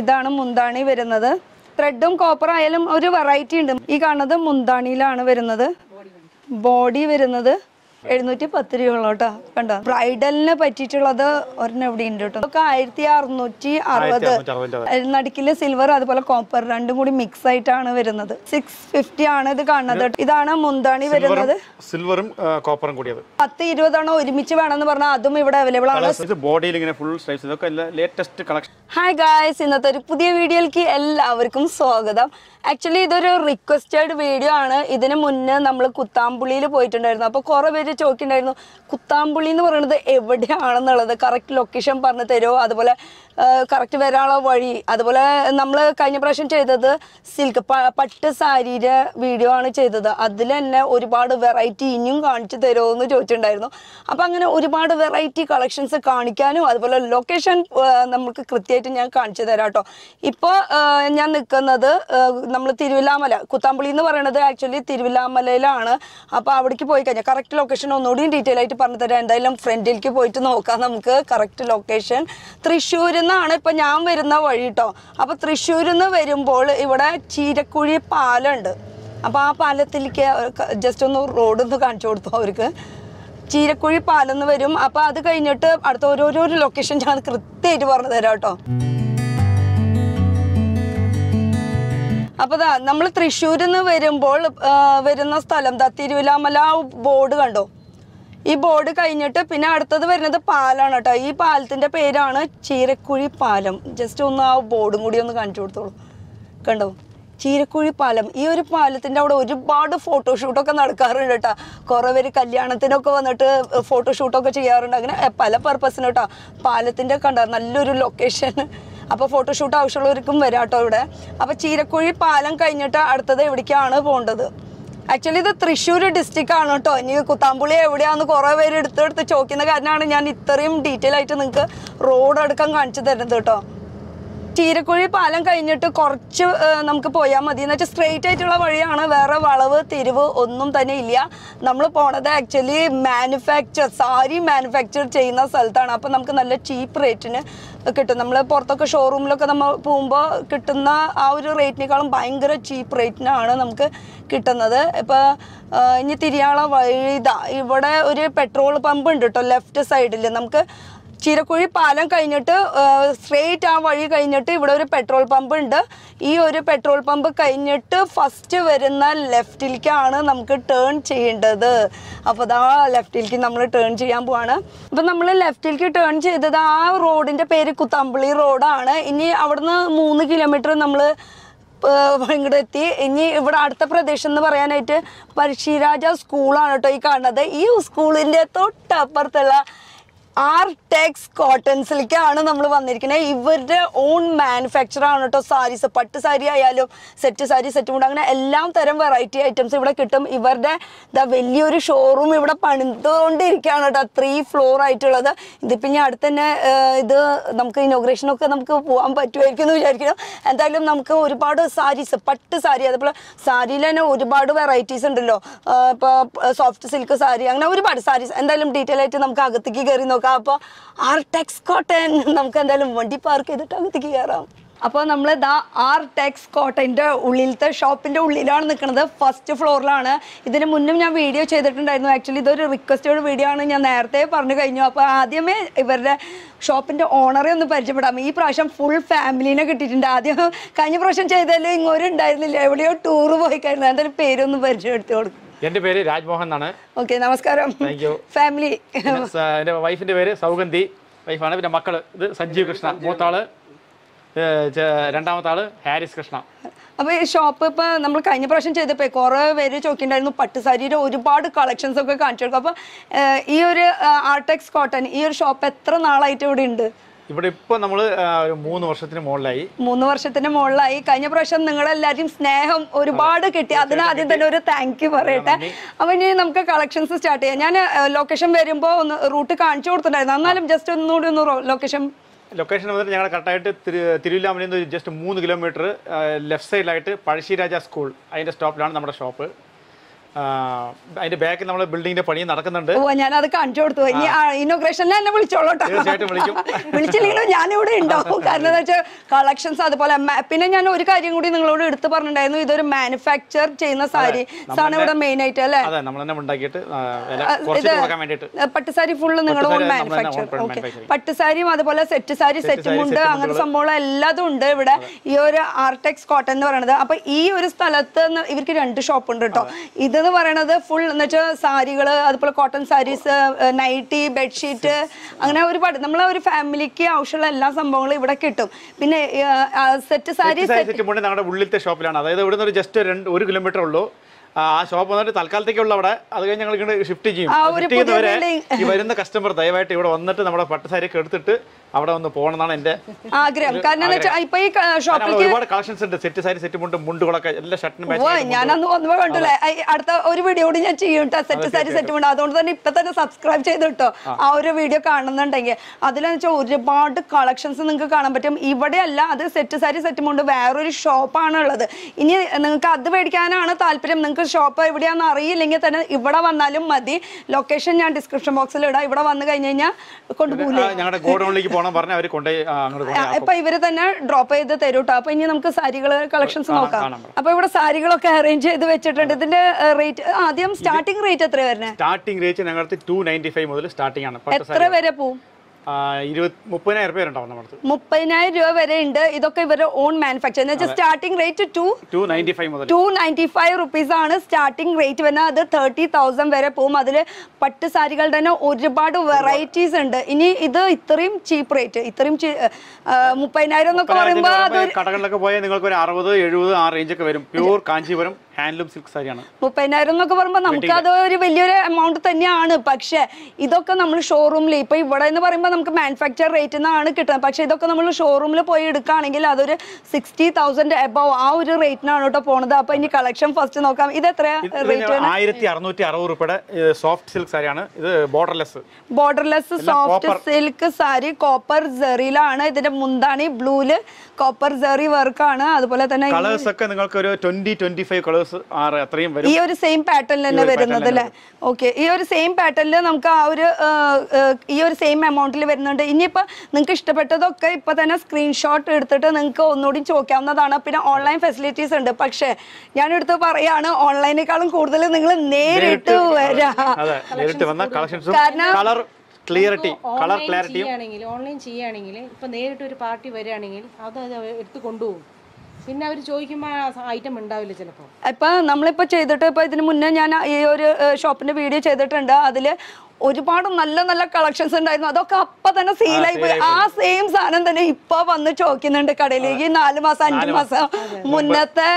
ഇതാണ് മുന്താണി വരുന്നത്. ത്രെഡും കോപ്പർ ആയാലും ഒരു വെറൈറ്റി ഉണ്ട്. ഈ കാണുന്നത് മുന്താണിയിലാണ് വരുന്നത്. ബോഡി വരുന്നത്. എഴുന്നൂറ്റി പത്ത് രൂപയുള്ള കേട്ടോ. കണ്ടോ? ബ്രൈഡലിനെ പറ്റിയിട്ടുള്ളത് ഒരെണ്ണം ഇവിടെ ഉണ്ട് കേട്ടോ. ഇതൊക്കെ ആയിരത്തി അറുന്നൂറ്റി അറുപത്. നടുക്കിൽ സിൽവർ അതുപോലെ കോപ്പർ രണ്ടും കൂടി മിക്സ് ആയിട്ടാണ് വരുന്നത്. സിക്സ് ഫിഫ്റ്റി ആണ് ഇത് കാണുന്നത് ഇതാണ് മുന്താണി വരുന്നത്. സിൽവറും കോപ്പറും കൂടിയത് പത്ത് ഇരുപതാണ് ഒരുമിച്ച് വേണമെന്ന് പറഞ്ഞാൽ അതും ഇവിടെ അവൈലബിൾ ആണ്. ബോഡിയിൽ ഇങ്ങനെ ഫുൾ സൈസ് ഇതൊക്കെ ലേറ്റസ്റ്റ് കളക്ഷൻ ഹായ് ഗായ്സ് ഇന്നത്തെ ഒരു പുതിയ വീഡിയോയിലേക്ക് എല്ലാവർക്കും സ്വാഗതം. ആക്ച്വലി ഇതൊരു റിക്വസ്റ്റഡ് വീഡിയോ ആണ്. ഇതിന് മുന്നേ നമ്മൾ കുത്താമ്പുള്ളിയിൽ പോയിട്ടുണ്ടായിരുന്നു. അപ്പോൾ കുറേ പേര് ചോദിക്കുന്നുണ്ടായിരുന്നു കുത്താമ്പുള്ളി എന്ന് പറയുന്നത് എവിടെയാണെന്നുള്ളത്? കറക്റ്റ് ലൊക്കേഷൻ പറഞ്ഞു തരുമോ അതുപോലെ കറക്റ്റ് വരാനുള്ള വഴി? അതുപോലെ നമ്മൾ കഴിഞ്ഞ പ്രാവശ്യം ചെയ്തത് സിൽക്ക് പട്ട് സാരിയുടെ വീഡിയോ ആണ് ചെയ്തത്. അതിൽ തന്നെ ഒരുപാട് വെറൈറ്റി ഇനിയും കാണിച്ചു തരുമോ എന്ന് ചോദിച്ചിട്ടുണ്ടായിരുന്നു. അപ്പോൾ അങ്ങനെ ഒരുപാട് വെറൈറ്റി കളക്ഷൻസ് കാണിക്കാനും അതുപോലെ ലൊക്കേഷൻ നമുക്ക് കൃത്യമായിട്ട് ഞാൻ കാണിച്ചു തരാം കേട്ടോ. ഇപ്പോൾ ഞാൻ നിൽക്കുന്നത് നമ്മൾ തിരുവില്ലാമല കുത്താമ്പുളി എന്ന് പറയുന്നത് ആക്ച്വലി തിരുവില്ലാമലയിലാണ്. അപ്പോൾ അവിടേക്ക് പോയി കഴിഞ്ഞാൽ കറക്റ്റ് ലൊക്കേഷൻ ഒന്നുകൂടി ഡീറ്റെയിൽ ആയിട്ട് പറഞ്ഞു തരാം. എന്തായാലും ഫ്രണ്ടിലേക്ക് പോയിട്ട് നോക്കാം നമുക്ക് കറക്റ്റ് ലൊക്കേഷൻ തൃശ്ശൂരിൽ നിന്നാണ് ഇപ്പം ഞാൻ വരുന്ന വഴി കേട്ടോ അപ്പോൾ തൃശ്ശൂരിൽ നിന്ന് വരുമ്പോൾ ഇവിടെ ചീരക്കുഴി പാലമുണ്ട് അപ്പോൾ ആ പാലത്തിലേക്ക് ജസ്റ്റ് ഒന്ന് റോഡ് ഒന്ന് കാണിച്ചു കൊടുത്തു അവർക്ക്. ചീരക്കുഴി പാലം എന്ന് വരും. അപ്പോൾ അത് കഴിഞ്ഞിട്ട് അടുത്ത ഓരോരോ ലൊക്കേഷൻ ഞാൻ കൃത്യമായിട്ട് പറഞ്ഞു തരാം കേട്ടോ അപ്പൊ നമ്മൾ തൃശ്ശൂരിൽ നിന്ന് വരുമ്പോൾ വരുന്ന സ്ഥലം ദാ തിരുവിലാമല ബോർഡ് കണ്ടോ? ഈ ബോർഡ് കഴിഞ്ഞിട്ട് പിന്നെ അടുത്തത് വരുന്നത് പാലാണ് കേട്ടോ. ഈ പാലത്തിന്റെ പേരാണ് ചീരക്കുഴി പാലം. ജസ്റ്റ് ഒന്ന് ആ ബോർഡും കൂടി ഒന്ന് കാണിച്ചു കൊടുത്തോളൂ. കണ്ടോ? ചീരക്കുഴി പാലം. ഈ ഒരു പാലത്തിന്റെ അവിടെ ഒരുപാട് ഫോട്ടോഷൂട്ടൊക്കെ നടക്കാറുണ്ട് കേട്ടോ. കുറേ പേര് കല്യാണത്തിനൊക്കെ വന്നിട്ട് ഫോട്ടോഷൂട്ടൊക്കെ ചെയ്യാറുണ്ട്. അങ്ങനെ പല പർപ്പസിന് കേട്ടോ. പാലത്തിന്റെ കണ്ട നല്ലൊരു ലൊക്കേഷൻ അപ്പോൾ ഫോട്ടോഷൂട്ട് ആവശ്യമുള്ളവർക്കും വരാം കേട്ടോ ഇവിടെ. അപ്പോൾ ചീരക്കുഴി പാലം കഴിഞ്ഞിട്ട് അടുത്തത് എവിടേക്കാണ് പോകേണ്ടത് ആക്ച്വലി ഇത് തൃശ്ശൂർ ഡിസ്ട്രിക്റ്റ് ആണ് കേട്ടോ ഇനി കുത്താമ്പുള്ളി എവിടെയാന്ന് കുറേ പേര് എടുത്തെടുത്ത് ചോദിക്കുന്ന കാരണമാണ് ഞാൻ ഇത്രയും ഡീറ്റെയിൽ ആയിട്ട് നിങ്ങൾക്ക് റോഡ് അടക്കം കാണിച്ചു തരുന്നത് കേട്ടോ ചീരക്കുഴി പാലം കഴിഞ്ഞിട്ട് കുറച്ച് നമുക്ക് പോയാൽ മതി. എന്ന് വെച്ചാൽ സ്ട്രെയിറ്റ് ആയിട്ടുള്ള വഴിയാണ്. വേറെ വളവ് തിരിവ് ഒന്നും തന്നെ ഇല്ല. നമ്മൾ പോണത് ആക്ച്വലി മാനുഫാക്ചർ സാരി മാനുഫാക്ചർ ചെയ്യുന്ന സ്ഥലത്താണ്. അപ്പം നമുക്ക് നല്ല ചീപ്പ് റേറ്റിന് കിട്ടും. നമ്മൾ പുറത്തൊക്കെ ഷോറൂമിലൊക്കെ നമ്മൾ പോകുമ്പോൾ കിട്ടുന്ന ആ ഒരു റേറ്റിനേക്കാളും ഭയങ്കര ചീപ്പ് റേറ്റിനാണ് നമുക്ക് കിട്ടുന്നത്. ഇപ്പോൾ ഇനി തിരിയാള വഴി ഇതാ. ഇവിടെ ഒരു പെട്രോൾ പമ്പ് ഉണ്ട് കേട്ടോ ലെഫ്റ്റ് സൈഡിൽ നമുക്ക് ചീരക്കുഴി പാലം കഴിഞ്ഞിട്ട് സ്ട്രെയിറ്റ് ആ വഴി കഴിഞ്ഞിട്ട് ഇവിടെ ഒരു പെട്രോൾ പമ്പ് ഉണ്ട്. ഈ ഒരു പെട്രോൾ പമ്പ് കഴിഞ്ഞിട്ട് ഫസ്റ്റ് വരുന്ന ലെഫ്റ്റിലേക്കാണ് നമുക്ക് ടേൺ ചെയ്യേണ്ടത്. അപ്പോൾ അതാ ലെഫ്റ്റിലേക്ക് നമ്മൾ ടേൺ ചെയ്യാൻ പോവാണ്. അപ്പം നമ്മൾ ലെഫ്റ്റിലേക്ക് ടേൺ ചെയ്തത് ആ റോഡിന്റെ പേര് കുത്തമ്പിളി റോഡാണ് ഇനി അവിടുന്ന് മൂന്ന് കിലോമീറ്റർ നമ്മൾ ഇങ്ങോട്ട് എത്തി. ഇനി ഇവിടെ അടുത്ത പ്രദേശം എന്ന് പറയാനായിട്ട് പഴശ്ശിരാജ സ്കൂളാണ് കേട്ടോ ഈ കാണുന്നത്. ഈ സ്കൂളിന്റെ തൊട്ടപ്പുറത്തുള്ള ആർ ടെക്സ് കോട്ടൺസിലേക്കാണ് നമ്മൾ വന്നിരിക്കുന്നത്. ഇവരുടെ ഓൺ മാനുഫാക്ചർ ആണ് കേട്ടോ സാരീസ്. പട്ട് സാരി ആയാലും സെറ്റ് സാരി സെറ്റ് മുണ്ട് അങ്ങനെ എല്ലാം തരം വെറൈറ്റി ഐറ്റംസ് ഇവിടെ കിട്ടും. ഇവരുടെ ദാ വലിയൊരു ഷോറൂം ഇവിടെ പണിതുകൊണ്ടിരിക്കുകയാണ് കേട്ടോ. ത്രീ ഫ്ലോർ ആയിട്ടുള്ളത്. ഇതിപ്പോൾ ഇനി അടുത്ത് തന്നെ ഇത് നമുക്ക് ഇനോഗ്രേഷനൊക്കെ നമുക്ക് പോകാൻ പറ്റുമായിരിക്കും എന്ന് എന്തായാലും നമുക്ക് ഒരുപാട് സാരീസ് പട്ട് സാരി അതുപോലെ സാരിയിൽ തന്നെ ഒരുപാട് വെറൈറ്റീസ് ഉണ്ടല്ലോ. ഇപ്പോൾ സോഫ്റ്റ് സിൽക്ക് സാരി അങ്ങനെ ഒരുപാട് സാരീസ്. എന്തായാലും ഡീറ്റെയിൽ ആയിട്ട് നമുക്ക് അകത്തേക്ക് കയറി നോക്കാം. അപ്പോൾ ആർടെക്സ് കോട്ടൻ നമുക്ക് എന്തായാലും വണ്ടി പാർക്ക് ചെയ്തിട്ട് അകത്തേക്ക് കയറാം അപ്പോൾ നമ്മൾ ദാ ആർ ടെക്സ് കോട്ടന്റെ ഉള്ളിലത്തെ ഷോപ്പിന്റെ ഉള്ളിലാണ് നിൽക്കുന്നത് ഫസ്റ്റ് ഫ്ലോറിലാണ് ഇതിന് മുന്നും ഞാൻ വീഡിയോ ചെയ്തിട്ടുണ്ടായിരുന്നു. ആക്ച്വലി ഇതൊരു റിക്വസ്റ്റഡ് വീഡിയോ ആണ് ഞാൻ നേരത്തെ പറഞ്ഞു കഴിഞ്ഞു. അപ്പോൾ ആദ്യമേ ഇവരുടെ ഷോപ്പിന്റെ ഓണറെ ഒന്ന് പരിചയപ്പെടാം. ഈ പ്രാവശ്യം ഫുൾ ഫാമിലീനെ കിട്ടിയിട്ടുണ്ട്. ആദ്യം കഴിഞ്ഞ പ്രാവശ്യം ചെയ്താലും ഇങ്ങോട്ടും ഉണ്ടായിരുന്നില്ല. എവിടെയോ ടൂറ് പോയി കഴിഞ്ഞു എന്തായാലും പേരൊന്ന് പരിചയപ്പെടുത്തി കൊടുക്കും. എന്റെ പേര് രാജ്മോഹൻ എന്നാണ്. ഓക്കെ നമസ്കാരം. താങ്ക് യു ഫാമിലി എന്റെ വൈഫിന്റെ പേര് സൗഗന്ധി. വൈഫാണ് പിന്നെ മക്കൾ. ഇത് സഞ്ജീവ് കൃഷ്ണ. മൂത്താൾ രണ്ടാമത്താൾ രണ്ടാമത്തെ ആൾ ഹാരിസ് കൃഷ്ണ. അപ്പൊ ഈ ഷോപ്പ് ഇപ്പൊ നമ്മൾ കഴിഞ്ഞ പ്രാവശ്യം ചെയ്തപ്പോ കുറെ പേര് ചോദിക്കണ്ടായിരുന്നു പട്ടുസാരിയുടെ ഒരുപാട് കളക്ഷൻസ് ഒക്കെ കാണിച്ചു കൊടുക്കും. അപ്പൊ ഈ ഒരു ആർടെക്സ് കോട്ടൺ ഈ ഒരു ഷോപ്പ് എത്ര നാളായിട്ട് ഇവിടെ ഉണ്ട്? ഇവിടെ ഇപ്പോൾ നമ്മൾ മൂന്ന് വർഷത്തിന് മുകളിലായി. മൂന്ന് വർഷത്തിന് മുകളിലായി. കഴിഞ്ഞ പ്രാവശ്യം നിങ്ങളെല്ലാരും സ്നേഹം ഒരുപാട് കിട്ടി. അതിന് ആദ്യം തന്നെ ഒരു താങ്ക് യു പറയട്ടെ. അപ്പൊ ഇനി നമുക്ക് കളക്ഷൻസ് സ്റ്റാർട്ട് ചെയ്യാം. ഞാൻ ലൊക്കേഷൻ വരുമ്പോ ഒന്ന് റൂട്ട് കാണിച്ചു കൊടുത്തിട്ടുണ്ടായിരുന്നു. എന്നാലും ജസ്റ്റ് ഒന്നുകൂടി ഒന്ന് ലൊക്കേഷൻ ലൊക്കേഷൻ വന്നിട്ട് ഞങ്ങൾ കറക്റ്റായിട്ട് തിരു തിരുവില്ലാമലയിൽ നിന്ന് ജസ്റ്റ് മൂന്ന് കിലോമീറ്റർ ലെഫ്റ്റ് സൈഡിലായിട്ട് പഴശ്ശിരാജ സ്കൂൾ അതിന്റെ സ്റ്റോപ്പിലാണ് നമ്മുടെ ഷോപ്പ് അതിന്റെ ബാക്കിൽ നമ്മൾ ബിൽഡിംഗിന്റെ പണി നടക്കുന്നുണ്ട്. ഓ ഞാൻ അത് കാണിച്ചു കൊടുത്തു. ഇനി ഇനോഗ്രേഷനിൽ എന്നെ വിളിച്ചോളൂ കേട്ടോ ഞാൻ ഇവിടെ വിളിച്ചില്ലെങ്കിലും ഞാനിവിടെ ഉണ്ടാവും. കാരണം എന്താ വെച്ചാൽ കളക്ഷൻസ് അതുപോലെ പിന്നെ ഞാൻ ഒരു കാര്യം കൂടി നിങ്ങളോട് എടുത്തു പറഞ്ഞിട്ടുണ്ടായിരുന്നു. ഇതൊരു മാനുഫാക്ചർ ചെയ്യുന്ന സാരി. ആണ് ഇവിടെ മെയിൻ ആയിട്ട് അല്ലേ? ഇത് പട്ടുസാരി ഫുള്ള് നിങ്ങളുടെ ഓൺ മാനുഫാക്ചർ ഓക്കെ പട്ടുസാരിയും അതുപോലെ സെറ്റ് സാരി സെറ്റ് മുണ്ട് അങ്ങനെ സംഭവം എല്ലാതും ഉണ്ട് ഇവിടെ. ഈ ഒരു ആർടെക്സ് കോട്ടൺ എന്ന് പറയുന്നത് അപ്പൊ ഈ ഒരു സ്ഥലത്ത് ഇവർക്ക് രണ്ട് ഷോപ്പ് ഉണ്ട് കേട്ടോ ഇതെന്ന് പറയണത് ഫുൾ എന്ന് വെച്ചാൽ സാരികൾ അതുപോലെ കോട്ടൺ സാരീസ് നൈറ്റി ബെഡ്ഷീറ്റ് അങ്ങനെ ഒരുപാട്. നമ്മളെ ഒരു ഫാമിലിക്ക് ആവശ്യമുള്ള എല്ലാ സംഭവങ്ങളും ഇവിടെ കിട്ടും. പിന്നെ സെറ്റ് സാരി സെറ്റ് ഞങ്ങളുടെ ഉള്ളിലത്തെ ഷോപ്പിലാണ് അതായത് ഇവിടെ ഒരു ജസ്റ്റ് ഒരു കിലോമീറ്റർ ഉള്ളൂ. ആ ഷോപ്പ് വന്നിട്ട് തൽക്കാലത്തേക്കുള്ള അവിടെ. അത് കഴിഞ്ഞ് ഞങ്ങൾ ഇങ്ങോട്ട് ഷിഫ്റ്റ് ചെയ്യും. ഷിഫ്റ്റ് ചെയ്യുന്നവരെ ഈ വരുന്ന കസ്റ്റമർ ദയവായിട്ട് ഇവിടെ വന്നിട്ട് നമ്മുടെ പട്ടുസാരിയൊക്കെ എടുത്തിട്ട് അവിടെ ഒന്ന് പോകണമെന്നാണ് എന്റെ ആഗ്രഹം. കാരണം ഇപ്പൊ ഈ ഒരുപാട് കളക്ഷൻസ് ഉണ്ട്. സെറ്റ് സാരി സെറ്റ് മുണ്ട് മുണ്ടുകളൊക്കെ എല്ലാ ഷർട്ടിനും ഓ ഞാൻ അന്ന് വന്നപ്പോ കണ്ടില്ലേ അടുത്ത ഒരു വീഡിയോ കൂടി ഞാൻ ചെയ്യും സെറ്റ് സാരി സെറ്റ് മുണ്ട്. അതുകൊണ്ട് തന്നെ ഇപ്പൊ തന്നെ സബ്സ്ക്രൈബ് ചെയ്ത് കിട്ടോ ആ. ഒരു വീഡിയോ കാണുന്നുണ്ടെങ്കിൽ അതിലെന്ന് വെച്ചാൽ ഒരുപാട് കളക്ഷൻസ് നിങ്ങൾക്ക് കാണാൻ പറ്റും. ഇവിടെ അല്ല അത് സെറ്റ് സാരി സെറ്റ് മുണ്ട് വേറൊരു ഷോപ്പാണ് ഉള്ളത് ഇനി നിങ്ങൾക്ക് അത് മേടിക്കാനാണ് താല്പര്യം. നിങ്ങൾക്ക് ഷോപ്പ് എവിടെയാണെന്ന് അറിയില്ലെങ്കിൽ തന്നെ ഇവിടെ വന്നാലും മതി. ലൊക്കേഷൻ ഞാൻ ഡിസ്ക്രിപ്ഷൻ ബോക്സിൽ ഇടാം. ഇവിടെ വന്നു കഴിഞ്ഞ് കഴിഞ്ഞാൽ കൊണ്ടുപോകില്ലേ ഞങ്ങളുടെ ഗോഡൌണിലേക്ക് പോകണം പറഞ്ഞാൽ അവർ കൊണ്ടുപോയി ഇപ്പൊ ഇവർ തന്നെ ഡ്രോപ്പ് ചെയ്ത് തരും കേട്ടോ അപ്പൊ ഇനി നമുക്ക് സാരികൾ കളക്ഷൻസ് നോക്കാം. അപ്പൊ ഇവിടെ സാരികളൊക്കെ അറേഞ്ച് ചെയ്ത് വെച്ചിട്ടുണ്ട്. ഇതിന്റെ റേറ്റ് ആദ്യം സ്റ്റാർട്ടിംഗ് റേറ്റ് എത്ര വരുന്നത് സ്റ്റാർട്ടിംഗ് റേറ്റ് ഞങ്ങൾക്ക് ടു നയന്റി ഫൈവ് മുതൽ സ്റ്റാർട്ടിംഗ് ആണ്. എത്ര വരെ പോവും? മുപ്പതിനായിരം രൂപ വരെ ഉണ്ട്. ഇതൊക്കെ ഇവരുടെ ഓൺ മാനുഫാക്ചർ എന്ന് വെച്ചാൽ starting rate two two ninety five rupees ആണ് സ്റ്റാർട്ടിംഗ് റേറ്റ് വരുന്നത്. അത് തേർട്ടി തൗസൻഡ് വരെ പോകും. അതിൽ പട്ട് സാരികളുടെ തന്നെ ഒരുപാട് വെറൈറ്റീസ് ഉണ്ട്. ഇനി ഇത് ഇത്രയും ചീപ്പ് റേറ്റ് ഇത്രയും മുപ്പതിനായിരം എന്നൊക്കെ പറയുമ്പോൾ കടകളിലൊക്കെ പോയാൽ നിങ്ങൾക്ക് ഒരു അറുപത് എഴുപത് ആ റേഞ്ച് ഒക്കെ വരും. പ്യൂർ കാഞ്ചീപുരം ഹാൻഡ്ലൂം സിൽക്ക് സാരിയാണ്. മുപ്പതിനായിരം എന്നൊക്കെ പറയുമ്പോൾ നമുക്ക് അത് ഒരു വലിയൊരു എമൗണ്ട് തന്നെയാണ്. പക്ഷേ ഇതൊക്കെ നമ്മൾ ഷോറൂമിൽ ഇപ്പൊ ഇവിടെ എന്ന് പറയുമ്പോൾ നമുക്ക് മാനുഫാക്ചർ റേറ്റ് എന്നാണ് കിട്ടുന്നത്. പക്ഷേ ഇതൊക്കെ നമ്മൾ ഷോറൂമിൽ പോയി എടുക്കുകയാണെങ്കിൽ അതൊരു സിക്സ്റ്റി തൗസൻഡ് എബവ് ആ ഒരു റേറ്റിനാണ് കേട്ടോ പോണത്. അപ്പൊ ഇനി കളക്ഷൻ ഫസ്റ്റ് നോക്കാം. ഇത് എത്ര റേറ്റ് ആയിരത്തി അറുന്നൂറ്റി അറുപത് രൂപയുടെ സോഫ്റ്റ് സിൽക്ക് സാരിയാണ്. ഇത് borderless borderless soft. Silk sari copper ജെറിയിലാണ് ഇതിന്റെ മുന്താണി ബ്ലൂൽ കോപ്പർ ജെറി വർക്കാണ് അതുപോലെ തന്നെ കളേഴ്സ് ഒക്കെ നിങ്ങൾക്ക് ഒരു ട്വന്റി ട്വന്റി ഫൈവ് കളേഴ്സ് ആറ് അത്രയും വരും. ഈ ഒരു സെയിം പാറ്റേണിൽ തന്നെ വരുന്നത് അല്ലേ? ഓക്കെ ഈ ഒരു സെയിം പാറ്റേണിൽ നമുക്ക് ആ ഒരു ഈ ഒരു സെയിം എമൗണ്ടിൽ വരുന്നുണ്ട്. ഇനിയിപ്പോൾ നിങ്ങൾക്ക് ഇഷ്ടപ്പെട്ടതൊക്കെ ഇപ്പൊ തന്നെ സ്ക്രീൻഷോട്ട് എടുത്തിട്ട് നിങ്ങൾക്ക് ഒന്നുകൂടി ചോദിക്കാവുന്നതാണ്. പിന്നെ ഓൺലൈൻ ഫെസിലിറ്റീസ് ഉണ്ട്. പക്ഷേ ഞാൻ എടുത്ത് പറയാണ് ഓൺലൈനേക്കാളും കൂടുതൽ നിങ്ങൾ നേരിട്ട് വരാ. അതെ നേരിട്ട് വന്ന കളക്ഷൻസും കാരണം- കളർ ക്ലിയറിറ്റി കളർ ഓൺലൈൻ ക്ലാരിറ്റിയും ചെയ്യുകയാണെങ്കിൽ ഓൺലൈൻ ചെയ്യുകയാണെങ്കിൽ ഇപ്പൊ നേരിട്ട് ഒരു പാർട്ടി വരികയാണെങ്കിൽ അത് അത് എടുത്ത് കൊണ്ടുപോകും. പിന്നെ അവർ ചോദിക്കുമ്പോൾ ഐറ്റം ഉണ്ടാവില്ല ചിലപ്പോൾ ഇപ്പൊ നമ്മളിപ്പോ ചെയ്തിട്ട് ഇപ്പൊ ഇതിന് മുന്നേ ഞാൻ ഈ ഒരു ഷോപ്പിന്റെ വീഡിയോ ചെയ്തിട്ടുണ്ട്. അതിൽ ഒരുപാട് നല്ല നല്ല കളക്ഷൻസ് ഉണ്ടായിരുന്നു. അതൊക്കെ അപ്പൊ തന്നെ സീലായി പോയി. ആ സെയിം സാധനം തന്നെ ഇപ്പൊ വന്ന് ചോദിക്കുന്നുണ്ട് കടയിലേക്ക്. നാല് മാസം അഞ്ചു മാസം മുന്നത്തെ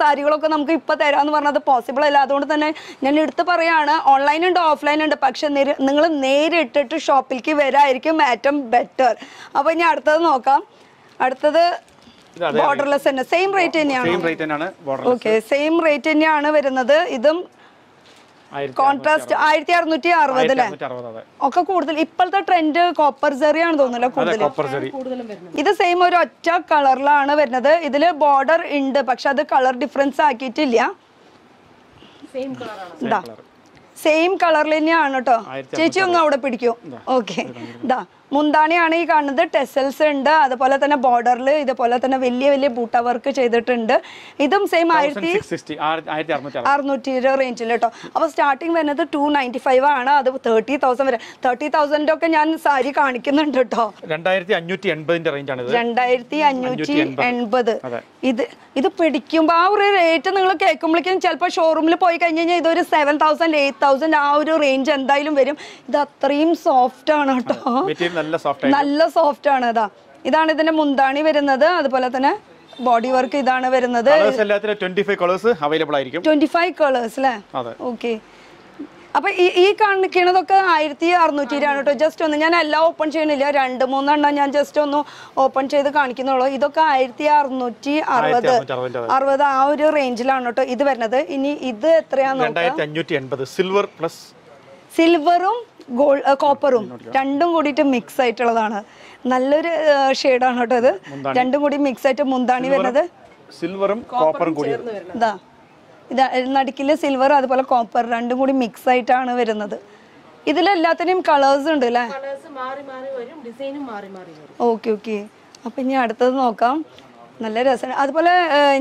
സാരികളൊക്കെ നമുക്ക് ഇപ്പൊ തരാന്ന് പറഞ്ഞത് പോസിബിൾ അല്ല. അതുകൊണ്ട് തന്നെ ഞാൻ എടുത്ത് പറയാണ് ഓൺലൈൻ ഉണ്ട് ഓഫ്ലൈൻ ഉണ്ട്. പക്ഷെ നിങ്ങൾ നേരിട്ടിട്ട് ഷോപ്പിലേക്ക് വരായിരിക്കും ഏറ്റവും ബെറ്റർ അപ്പൊ ഇനി അടുത്തത് നോക്കാം. അടുത്തത് ബോർഡർലെസ് തന്നെ. സെയിം റേറ്റ് തന്നെയാണ്? സെയിം റേറ്റ് തന്നെയാണ് ബോർഡർ ഓക്കെ സെയിം റേറ്റ് തന്നെയാണ് വരുന്നത്. ഇതും കോൺട്രാസ്റ്റ് ആയിരത്തി അറുന്നൂറ്റി അറുപത് അല്ലേ? ഒക്കെ കൂടുതൽ. ഇപ്പോഴത്തെ ട്രെൻഡ് കോപ്പർ ആണ് തോന്നുന്നല്ലോ കൂടുതൽ ഇത് സെയിം ഒരു ഒറ്റ കളറിലാണ് വരുന്നത്. ഇതിൽ ബോർഡർ ഉണ്ട് പക്ഷെ അത് കളർ ഡിഫറൻസ് ആക്കിയിട്ടില്ല. സെയിം കളറാണ് സെയിം കളറിൽ തന്നെയാണ് കേട്ടോ ചേച്ചി ഒന്നും അവിടെ പിടിക്കൂ. ഓക്കെ ഇതാ. മുന്താണിയാണ് ഈ കാണുന്നത്. ടെസൽസ് ഉണ്ട്. അതുപോലെ തന്നെ ബോർഡറിൽ ഇതുപോലെ തന്നെ വലിയ വലിയ ബൂട്ട വർക്ക് ചെയ്തിട്ടുണ്ട്. ഇതും സെയിം ആയിരത്തി അറുന്നൂറ്റി ഇരുപത് റേഞ്ചിൽ കേട്ടോ അപ്പോൾ സ്റ്റാർട്ടിങ് വരുന്നത് ടു നയന്റി ഫൈവ് ആണ്. അത് തേർട്ടി തൗസൻഡ് വരെ. തേർട്ടി തൗസൻഡ് ഒക്കെ ഞാൻ സാരി കാണിക്കുന്നുണ്ട് കേട്ടോ രണ്ടായിരത്തി അഞ്ഞൂറ്റി എൺപതിന്റെ റേഞ്ചാണ് രണ്ടായിരത്തി അഞ്ഞൂറ്റി എൺപത്. ഇത് ഇത് പിടിക്കുമ്പോൾ ആ ഒരു റേറ്റ് നിങ്ങൾ കേൾക്കുമ്പോഴേക്കും ചിലപ്പോൾ ഷോറൂമിൽ പോയി കഴിഞ്ഞ് കഴിഞ്ഞാൽ ഇതൊരു സെവൻ തൗസൻഡ് എയ്റ്റ് തൗസൻഡ് ആ ഒരു റേഞ്ച് എന്തായാലും വരും. ഇത് അത്രയും സോഫ്റ്റ് ആണ് കേട്ടോ. നല്ല സോഫ്റ്റ് ആണ് അതാ. ഇതാണ് ഇതിന്റെ മുന്താണി വരുന്നത്. അതുപോലെ തന്നെ ബോഡി വർക്ക് ഇതാണ് വരുന്നത്. ട്വന്റി ഫൈവ് കളേഴ്സ് അവൈലബിൾ ആയിരിക്കും. ട്വന്റി ഫൈവ് കളേഴ്സ് അല്ലേ ഓക്കെ അപ്പൊ ഈ ഈ കാണിക്കണതൊക്കെ ആയിരത്തി അറുന്നൂറ്റി ഇരുപത് കേട്ടോ ജസ്റ്റ് ഒന്ന് ഞാൻ എല്ലാം ഓപ്പൺ ചെയ്യണില്ല. രണ്ട് മൂന്നെണ്ണം ഞാൻ ജസ്റ്റ് ഒന്ന് ഓപ്പൺ ചെയ്ത് കാണിക്കുന്നുള്ളൂ. ഇതൊക്കെ ആയിരത്തി അറുന്നൂറ്റി അറുപത്. അറുപത് ആ ഒരു റേഞ്ചിലാണ് കേട്ടോ ഇത് വരുന്നത്. ഇനി ഇത് എത്രയാന്ന് സിൽവർ പ്ലസ് സിൽവറും ഗോൾഡ് കോപ്പറും രണ്ടും കൂടിയിട്ട് മിക്സ് ആയിട്ടുള്ളതാണ്. നല്ലൊരു ഷെയ്ഡാണ് കേട്ടോ ഇത്. രണ്ടും കൂടി മിക്സ് ആയിട്ട് മുന്താണി വരുന്നത്. സിൽവറും കോപ്പറും കൂടി ഇതാ ഇത് നടുക്കിൽ സിൽവർ അതുപോലെ കോപ്പർ രണ്ടും കൂടി മിക്സ് ആയിട്ടാണ് വരുന്നത്. ഇതിലെല്ലാത്തിനും കളേഴ്സ് ഉണ്ട് അല്ലേ? കളേഴ്സ് മാറി മാറി വരും ഡിസൈനും മാറി മാറി വരും. ഓക്കെ ഓക്കെ അപ്പം ഇനി അടുത്തത് നോക്കാം. നല്ല രസമാണ്. അതുപോലെ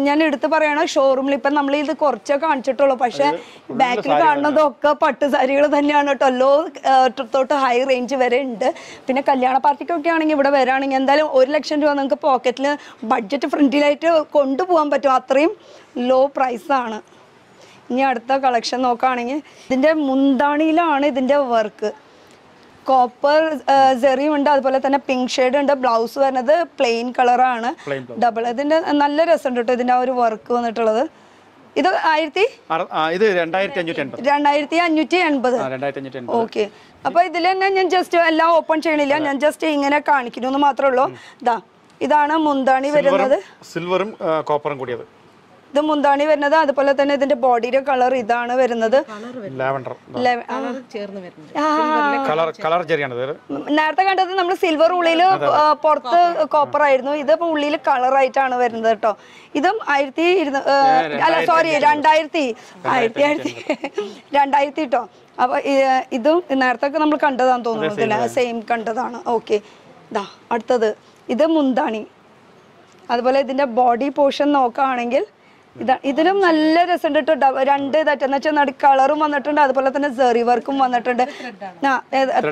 ഞാൻ എടുത്ത് പറയണ ഷോറൂമിൽ ഇപ്പം നമ്മൾ ഇത് കുറച്ചേ കാണിച്ചിട്ടുള്ളൂ. പക്ഷെ ബാക്കിൽ കാണുന്നതൊക്കെ പട്ട് സാരികൾ തന്നെയാണ് കേട്ടോ. ലോ തൊട്ട് ഹൈ റേഞ്ച് വരെ ഉണ്ട്. പിന്നെ കല്യാണ പാർട്ടിക്കൊക്കെ ആണെങ്കിൽ ഇവിടെ വരാണെങ്കിൽ എന്തായാലും ഒരു ലക്ഷം രൂപ നിങ്ങൾക്ക് പോക്കറ്റിൽ ബഡ്ജറ്റ് ഫ്രണ്ടിലായിട്ട് കൊണ്ടുപോകാൻ പറ്റും. അത്രയും ലോ പ്രൈസാണ് ഇനി അടുത്ത കളക്ഷൻ നോക്കുകയാണെങ്കിൽ ഇതിന്റെ മുന്താണിയിലാണ് ഇതിന്റെ വർക്ക് കോപ്പർ ജെറിയും ഉണ്ട് അതുപോലെ തന്നെ പിങ്ക് ഷെയ്ഡ് ഉണ്ട് ബ്ലൗസ് വരുന്നത് പ്ലെയിൻ കളറാണ് ഡബിൾ ഇതിന്റെ നല്ല രസമുണ്ട് കേട്ടോ ഇതിന്റെ ആ ഒരു വർക്ക് വന്നിട്ടുള്ളത്. ഇത് ആയിരത്തി ഇത് രണ്ടായിരത്തി അഞ്ഞൂറ്റി എൺപത്. ഓക്കെ അപ്പൊ ഇതിൽ തന്നെ ഞാൻ ജസ്റ്റ് എല്ലാം ഓപ്പൺ ചെയ്യണില്ല. ഞാൻ ജസ്റ്റ് ഇങ്ങനെ കാണിക്കുന്നു മാത്രമേ ഉള്ളൂ. ഇതാ ഇതാണ് മുന്താണി വരുന്നത്. സിൽവറും കോപ്പറും കൂടിയത്. ഇത് മുന്താണി വരുന്നത്. അതുപോലെ തന്നെ ഇതിന്റെ ബോഡിയുടെ കളർ ഇതാണ് വരുന്നത്. ലാവൻഡർ നേരത്തെ കണ്ടത് നമ്മൾ സിൽവർ ഉള്ളിൽ പുറത്ത് കോപ്പർ ആയിരുന്നു. ഇത് ഇപ്പൊ ഉള്ളിൽ കളർ ആയിട്ടാണ് വരുന്നത് കേട്ടോ. ഇതും ആയിരത്തി അല്ല സോറി രണ്ടായിരത്തി ആയിരത്തി ആയിരത്തി രണ്ടായിരത്തി കേട്ടോ. അപ്പൊ ഇതും നേരത്തെ നമ്മൾ കണ്ടതാന്ന് തോന്നുന്നു സെയിം കണ്ടതാണ്. ഓക്കെ ഇതാ അടുത്തത്. ഇത് മുന്താണി. അതുപോലെ ഇതിന്റെ ബോഡി പോർഷൻ നോക്കുകയാണെങ്കിൽ ഇതാ ഇതിലും നല്ല രസമുണ്ട് കേട്ടോ രണ്ട് ഇതായിട്ട് എന്ന് വെച്ചാൽ നടു കളറും വന്നിട്ടുണ്ട്. അതുപോലെ തന്നെ സെറി വർക്കും വന്നിട്ടുണ്ട്.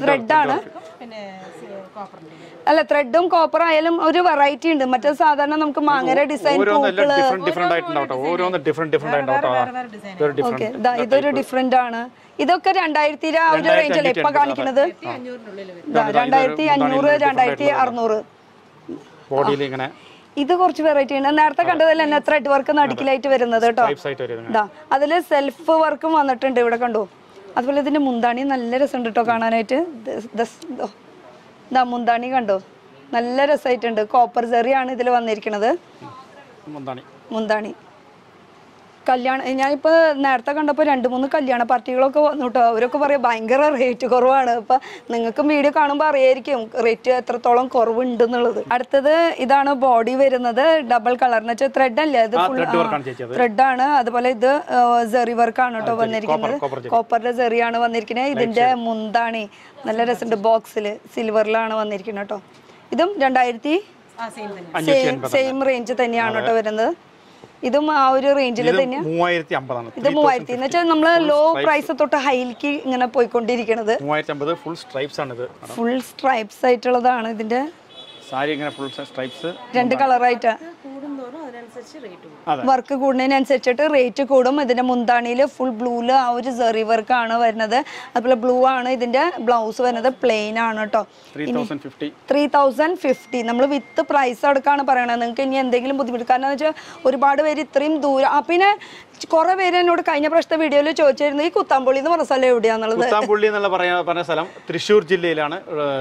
ത്രെഡാണ് അല്ല ത്രെഡും കോപ്പർ ആയാലും ഒരു വെറൈറ്റി ഉണ്ട്. മറ്റേ സാധാരണ നമുക്ക് മാങ്ങര ഡിസൈൻ ഓരോന്നും എല്ലാം ഡിഫറെന്റ് ഡിഫറെന്റ് ആയിട്ടുണ്ടാവും കേട്ടോ ഓരോന്നും ഡിഫറെന്റ് ഡിഫറെന്റ് ആയിട്ടുണ്ടാവും ഇതൊരു ഓക്കെ ഡിഫറെന്റ് ഇതൊരു ഡിഫറെന്റ് ആണ്. ഇതൊക്കെ രണ്ടായിരത്തി ആ ഒരു റേഞ്ചല്ലേ ഇപ്പൊ കാണിക്കുന്നത്? രണ്ടായിരത്തി അഞ്ഞൂറ് രണ്ടായിരത്തി അറുന്നൂറ്. ബോഡിയിൽ ഇങ്ങനെ ഇത് കുറച്ച് വെറൈറ്റി ഉണ്ട്. നേരത്തെ കണ്ടതിൽ തന്നെ ത്രെഡ് വർക്ക് നടുക്കിലായിട്ട് വരുന്നത് കേട്ടോ അതിൽ സെൽഫ് വർക്കും വന്നിട്ടുണ്ട് ഇവിടെ കണ്ടു? അതുപോലെ ഇതിന്റെ മുന്താണി നല്ല രസമുണ്ട് കേട്ടോ കാണാനായിട്ട്. ഇതാ മുന്താണി കണ്ടോ? നല്ല രസമായിട്ടുണ്ട് കോപ്പർ ചെറിയാണ് ഇതിൽ വന്നിരിക്കുന്നത് മുന്താണി. കല്യാണ ഞാനിപ്പോൾ നേരത്തെ കണ്ടപ്പോൾ രണ്ട് മൂന്ന് കല്യാണ പാർട്ടികളൊക്കെ വന്നു കേട്ടോ അവരൊക്കെ പറയും ഭയങ്കര റേറ്റ് കുറവാണ്. അപ്പം നിങ്ങൾക്കും വീഡിയോ കാണുമ്പോൾ അറിയായിരിക്കും റേറ്റ് എത്രത്തോളം കുറവുണ്ട് എന്നുള്ളത് അടുത്തത് ഇതാണ് ബോഡി വരുന്നത്. ഡബിൾ കളർ എന്ന് വെച്ചാൽ ത്രെഡ് അല്ലേ? അത് ഫുൾ ത്രെഡ് വർക്കാണ് ചേച്ചി അത്. ത്രെഡ് ആണ്. അതുപോലെ ഇത് ജെറി വർക്കാണ് കേട്ടോ വന്നിരിക്കുന്നത്. കോപ്പറിന്റെ സെറിയാണ് വന്നിരിക്കുന്നത് ഇതിന്റെ മുന്താണി. നല്ല രസമുണ്ട്. ബോക്സിൽ സിൽവറിലാണ് വന്നിരിക്കുന്നത് കേട്ടോ ഇതും രണ്ടായിരത്തി സെയിം റേഞ്ച് തന്നെയാണ് കേട്ടോ വരുന്നത്. ഇതും ആ ഒരു റേഞ്ചിൽ തന്നെ മൂവായിരത്തി അമ്പതാണ് ഇത് മൂവായിരത്തി. എന്ന് വെച്ചാൽ നമ്മൾ ലോ പ്രൈസ് തൊട്ട് ഹൈക്ക് ഇങ്ങനെ പോയിക്കൊണ്ടിരിക്കുന്നത് മൂവായിരത്തി അമ്പത് ഫുൾ സ്ട്രൈപ്സ് ആണ് ഇത് ഫുൾ സ്ട്രൈപ്സ് ആയിട്ടുള്ളതാണ് ഇതിന്റെ സാരി ഇങ്ങനെ ഫുൾ സ്ട്രൈപ്സ് രണ്ട് കളറായിട്ട് വർക്ക് കൂടുന്നതിനനുസരിച്ചിട്ട് റേറ്റ് കൂടും. ഇതിന്റെ മുന്താണിയിൽ ഫുൾ ബ്ലൂൽ ആ ഒരു സെറി വർക്ക് ആണ് വരുന്നത്. അതുപോലെ ബ്ലൂ ആണ് ഇതിന്റെ ബ്ലൗസ് വരുന്നത് പ്ലെയിൻ ആണ് കേട്ടോ ത്രീ തൗസൻഡ് ഫിഫ്റ്റി നമ്മൾ വിത്ത് പ്രൈസ് അടക്കാണ് പറയണത്. നിങ്ങൾക്ക് ഇനി എന്തെങ്കിലും ബുദ്ധിമുട്ട്. കാരണം എന്ന് വെച്ചാൽ ഒരുപാട് പേര് ഇത്രയും ദൂരം ആ പിന്നെ കുറെ പേര് എന്നോട് കഴിഞ്ഞ പ്രാവശ്യത്തെ വീഡിയോയിൽ ചോദിച്ചിരുന്നു ഈ കുത്താമ്പുള്ളി എന്ന് പറഞ്ഞ സ്ഥലം എവിടെയാന്നുള്ളത്? കുത്താമ്പുള്ളി എന്നുള്ള പറയാ പറഞ്ഞ സ്ഥലം തൃശ്ശൂർ ജില്ലയിലാണ്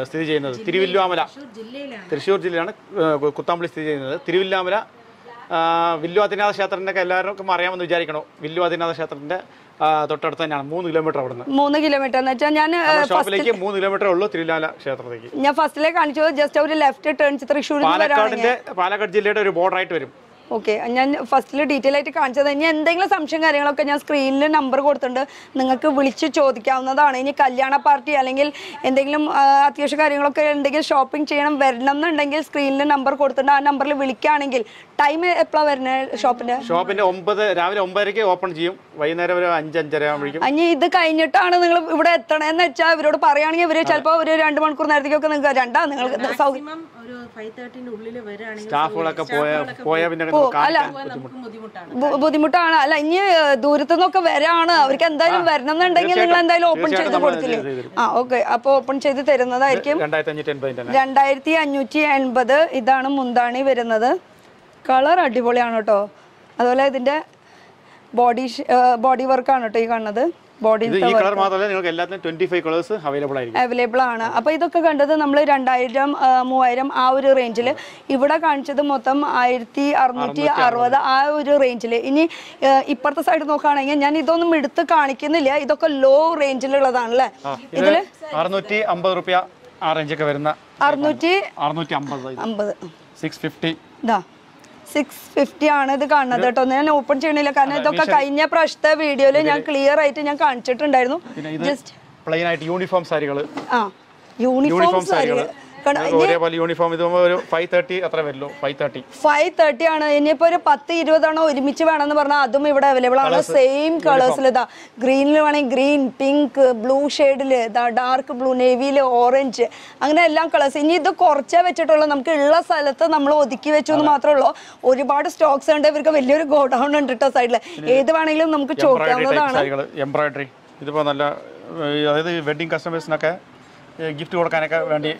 സ്ഥിതി ചെയ്യുന്നത്. തിരുവില്ലാമല. ജില്ലയിലാണ്. തൃശ്ശൂർ ജില്ലയിലാണ് കുത്താമ്പുള്ളി സ്ഥിതി ചെയ്യുന്നത്. തിരുവില്ലാമല വില്ലു ആദിനാഥ ക്ഷേത്രത്തിന്റെ ഒക്കെ എല്ലാവർക്കും അറിയാമെന്ന് വിചാരിക്കണോ. വില്ലു ആദിനാഥ ക്ഷേത്രത്തിന്റെ തൊട്ടടുത്ത് തന്നെയാണ്. മൂന്ന് കിലോമീറ്റർ അവിടുന്ന്. മൂന്ന് കിലോമീറ്റർ എന്ന് വെച്ചാൽ ഞാൻ ഷോപ്പിലേക്ക് മൂന്ന് കിലോമീറ്റർ ഉള്ളൂ തിരുവില്ലാമല ക്ഷേത്രത്തിലേക്ക്. ഞാൻ ഫസ്റ്റിലേക്ക് കാണിച്ചത് ജസ്റ്റ് ഒരു ലെഫ്റ്റ് ടേൺ തൃശ്ശൂർ പാലക്കാടിന്റെ പാലക്കാട് ജില്ലയുടെ ഒരു ബോർഡർ ആയിട്ട് വരും. ഓക്കെ ഞാൻ ഫസ്റ്റിൽ ഡീറ്റെയിൽ ആയിട്ട് കാണിച്ചത്. ഇനി എന്തെങ്കിലും സംശയം കാര്യങ്ങളൊക്കെ ഞാൻ സ്ക്രീനിൽ നമ്പർ കൊടുത്തിട്ടുണ്ട്. നിങ്ങൾക്ക് വിളിച്ച് ചോദിക്കാവുന്നതാണ്. ഇനി കല്യാണ പാർട്ടി അല്ലെങ്കിൽ എന്തെങ്കിലും അത്യാവശ്യ കാര്യങ്ങളൊക്കെ ഉണ്ടെങ്കിൽ ഷോപ്പിംഗ് ചെയ്യണം വരണം എന്നുണ്ടെങ്കിൽ സ്ക്രീനിൽ നമ്പർ കൊടുത്തിട്ടുണ്ട്. ആ നമ്പറിൽ വിളിക്കുകയാണെങ്കിൽ ടൈം എപ്പോഴാണ് വരുന്നത് ഷോപ്പിന്റെ? ഷോപ്പിന്റെ ഒമ്പത് രാവിലെ ഒമ്പതരയ്ക്ക് ഓപ്പൺ ചെയ്യും. വൈകുന്നേരം ഒരു അഞ്ച് അഞ്ചര ആകുമ്പോഴേക്കും ഇനി ഇത് കഴിഞ്ഞിട്ടാണ് നിങ്ങൾ ഇവിടെ എത്തണമെന്ന് വെച്ചാൽ ഇവരോട് പറയുകയാണെങ്കിൽ ഇവർ ചിലപ്പോൾ ഒരു രണ്ട് മണിക്കൂർ നേരത്തേക്കൊക്കെ നിങ്ങൾക്ക് രണ്ടാ നിങ്ങൾക്ക് സൗകര്യം ഒരു ഫൈവ് തേർട്ടിന്റെ ഉള്ളിൽ വരികയാണെങ്കിൽ സ്റ്റാഫുകളൊക്കെ പോയ പോയാൽ പിന്നെ അല്ല. നമുക്ക് ബുദ്ധിമുട്ടാണ്. ബുദ്ധിമുട്ടാണ്. അല്ല ഇനി ദൂരത്തു നിന്നൊക്കെ വരാണ്. അവർക്ക് എന്തായാലും വരണം എന്നുണ്ടെങ്കിൽ നിങ്ങൾ എന്തായാലും ഓപ്പൺ ചെയ്ത് കൊടുത്തില്ലേ? ആ ഓക്കെ അപ്പൊ ഓപ്പൺ ചെയ്ത് തരുന്നതായിരിക്കും. രണ്ടായിരത്തി അഞ്ഞൂറ്റി എൺപത് ഇതാണ് മുന്താണി വരുന്നത്. കളർ അടിപൊളിയാണ് കേട്ടോ. അതുപോലെ ഇതിന്റെ ബോഡി ബോഡി വർക്കാണ് കേട്ടോ ഈ കാണുന്നത്. ബോഡി ഈ കളർ മാത്രമല്ല നിങ്ങൾക്ക് എല്ലാത്തിനും ട്വന്റി ഫൈവ് കളേഴ്സ് അവൈലബിൾ ആയിരിക്കും. അവൈലബിൾ ആണ്. അപ്പൊ ഇതൊക്കെ കണ്ടത് നമ്മൾ രണ്ടായിരം മൂവായിരം ആ ഒരു റേഞ്ചിൽ ഇവിടെ കാണിച്ചത് മൊത്തം ആയിരത്തി അറുന്നൂറ്റി അറുപത്. ആ ഒരു റേഞ്ചിൽ ഇനി ഇപ്പുറത്തെ സൈഡ് നോക്കുകയാണെങ്കിൽ ഞാൻ ഇതൊന്നും എടുത്ത് കാണിക്കുന്നില്ല. ഇതൊക്കെ ലോ റേഞ്ചിലുള്ളതാണ് അല്ലേ ഇത് അറുന്നൂറ്റി അമ്പത് റുപ്യ ആ റേഞ്ചൊക്കെ വരുന്ന അറുന്നൂറ്റി അറുന്നൂറ്റി അമ്പത്. സിക്സ് ഫിഫ്റ്റി സിക്സ് ഫിഫ്റ്റി ആണ് ഇത് കാണുന്നത് കേട്ടോ. ഞാൻ ഓപ്പൺ ചെയ്യണില്ല. കാരണം ഇതൊക്കെ കഴിഞ്ഞ പ്രാവശ്യത്തെ വീഡിയോയിൽ ഞാൻ ക്ലിയർ ആയിട്ട് ഞാൻ കാണിച്ചിട്ടുണ്ടായിരുന്നു. ജസ്റ്റ് പ്ലെയിൻ ആയിട്ട് യൂണിഫോം സാരികൾ ആ യൂണിഫോം സാരികൾ. സാരികൾ ഒരേപോലെ യൂണിഫോം ഇത് ഒരു ഫൈവ് തേർട്ടി അത്ര വരുള്ളൂ ഫൈവ് തേർട്ടി ഫൈവ് തേർട്ടി ആണ്. ഇനിയിപ്പോ ഒരു പത്ത് ഇരുപതെണ്ണം ഒരുമിച്ച് വേണമെന്ന് പറഞ്ഞാൽ അതും ഇവിടെ അവൈലബിൾ ആണ്. സെയിം കളേഴ്സിൽ ഇതാ. ഗ്രീനിൽ വേണമെങ്കിൽ ഗ്രീൻ പിങ്ക് ബ്ലൂ ഷെയ്ഡിൽ ഡാർക്ക് ബ്ലൂ നേവിയിൽ ഓറഞ്ച് അങ്ങനെ എല്ലാം കളേഴ്സ് ഇനി ഇത് കുറച്ചേ വെച്ചിട്ടുള്ളൂ. നമുക്ക് ഉള്ള സ്ഥലത്ത് നമ്മൾ ഒതുക്കി വെച്ചു എന്ന് മാത്രമേ ഉള്ളൂ ഒരുപാട് സ്റ്റോക്സ് ഉണ്ട്. ഇവർക്ക് വലിയൊരു ഗോഡൗൺ ഉണ്ട് കേട്ടോ സൈഡിൽ ഏത് വേണമെങ്കിലും നമുക്ക് ചോദിക്കാവുന്നതാണ് എംബ്രോയിഡറി ഇതിപ്പോ നല്ല അതായത് വെഡിങ് കസ്റ്റമേഴ്സിനൊക്കെ ഗിഫ്റ്റ് കൊടുക്കാനൊക്കെ വേണ്ടി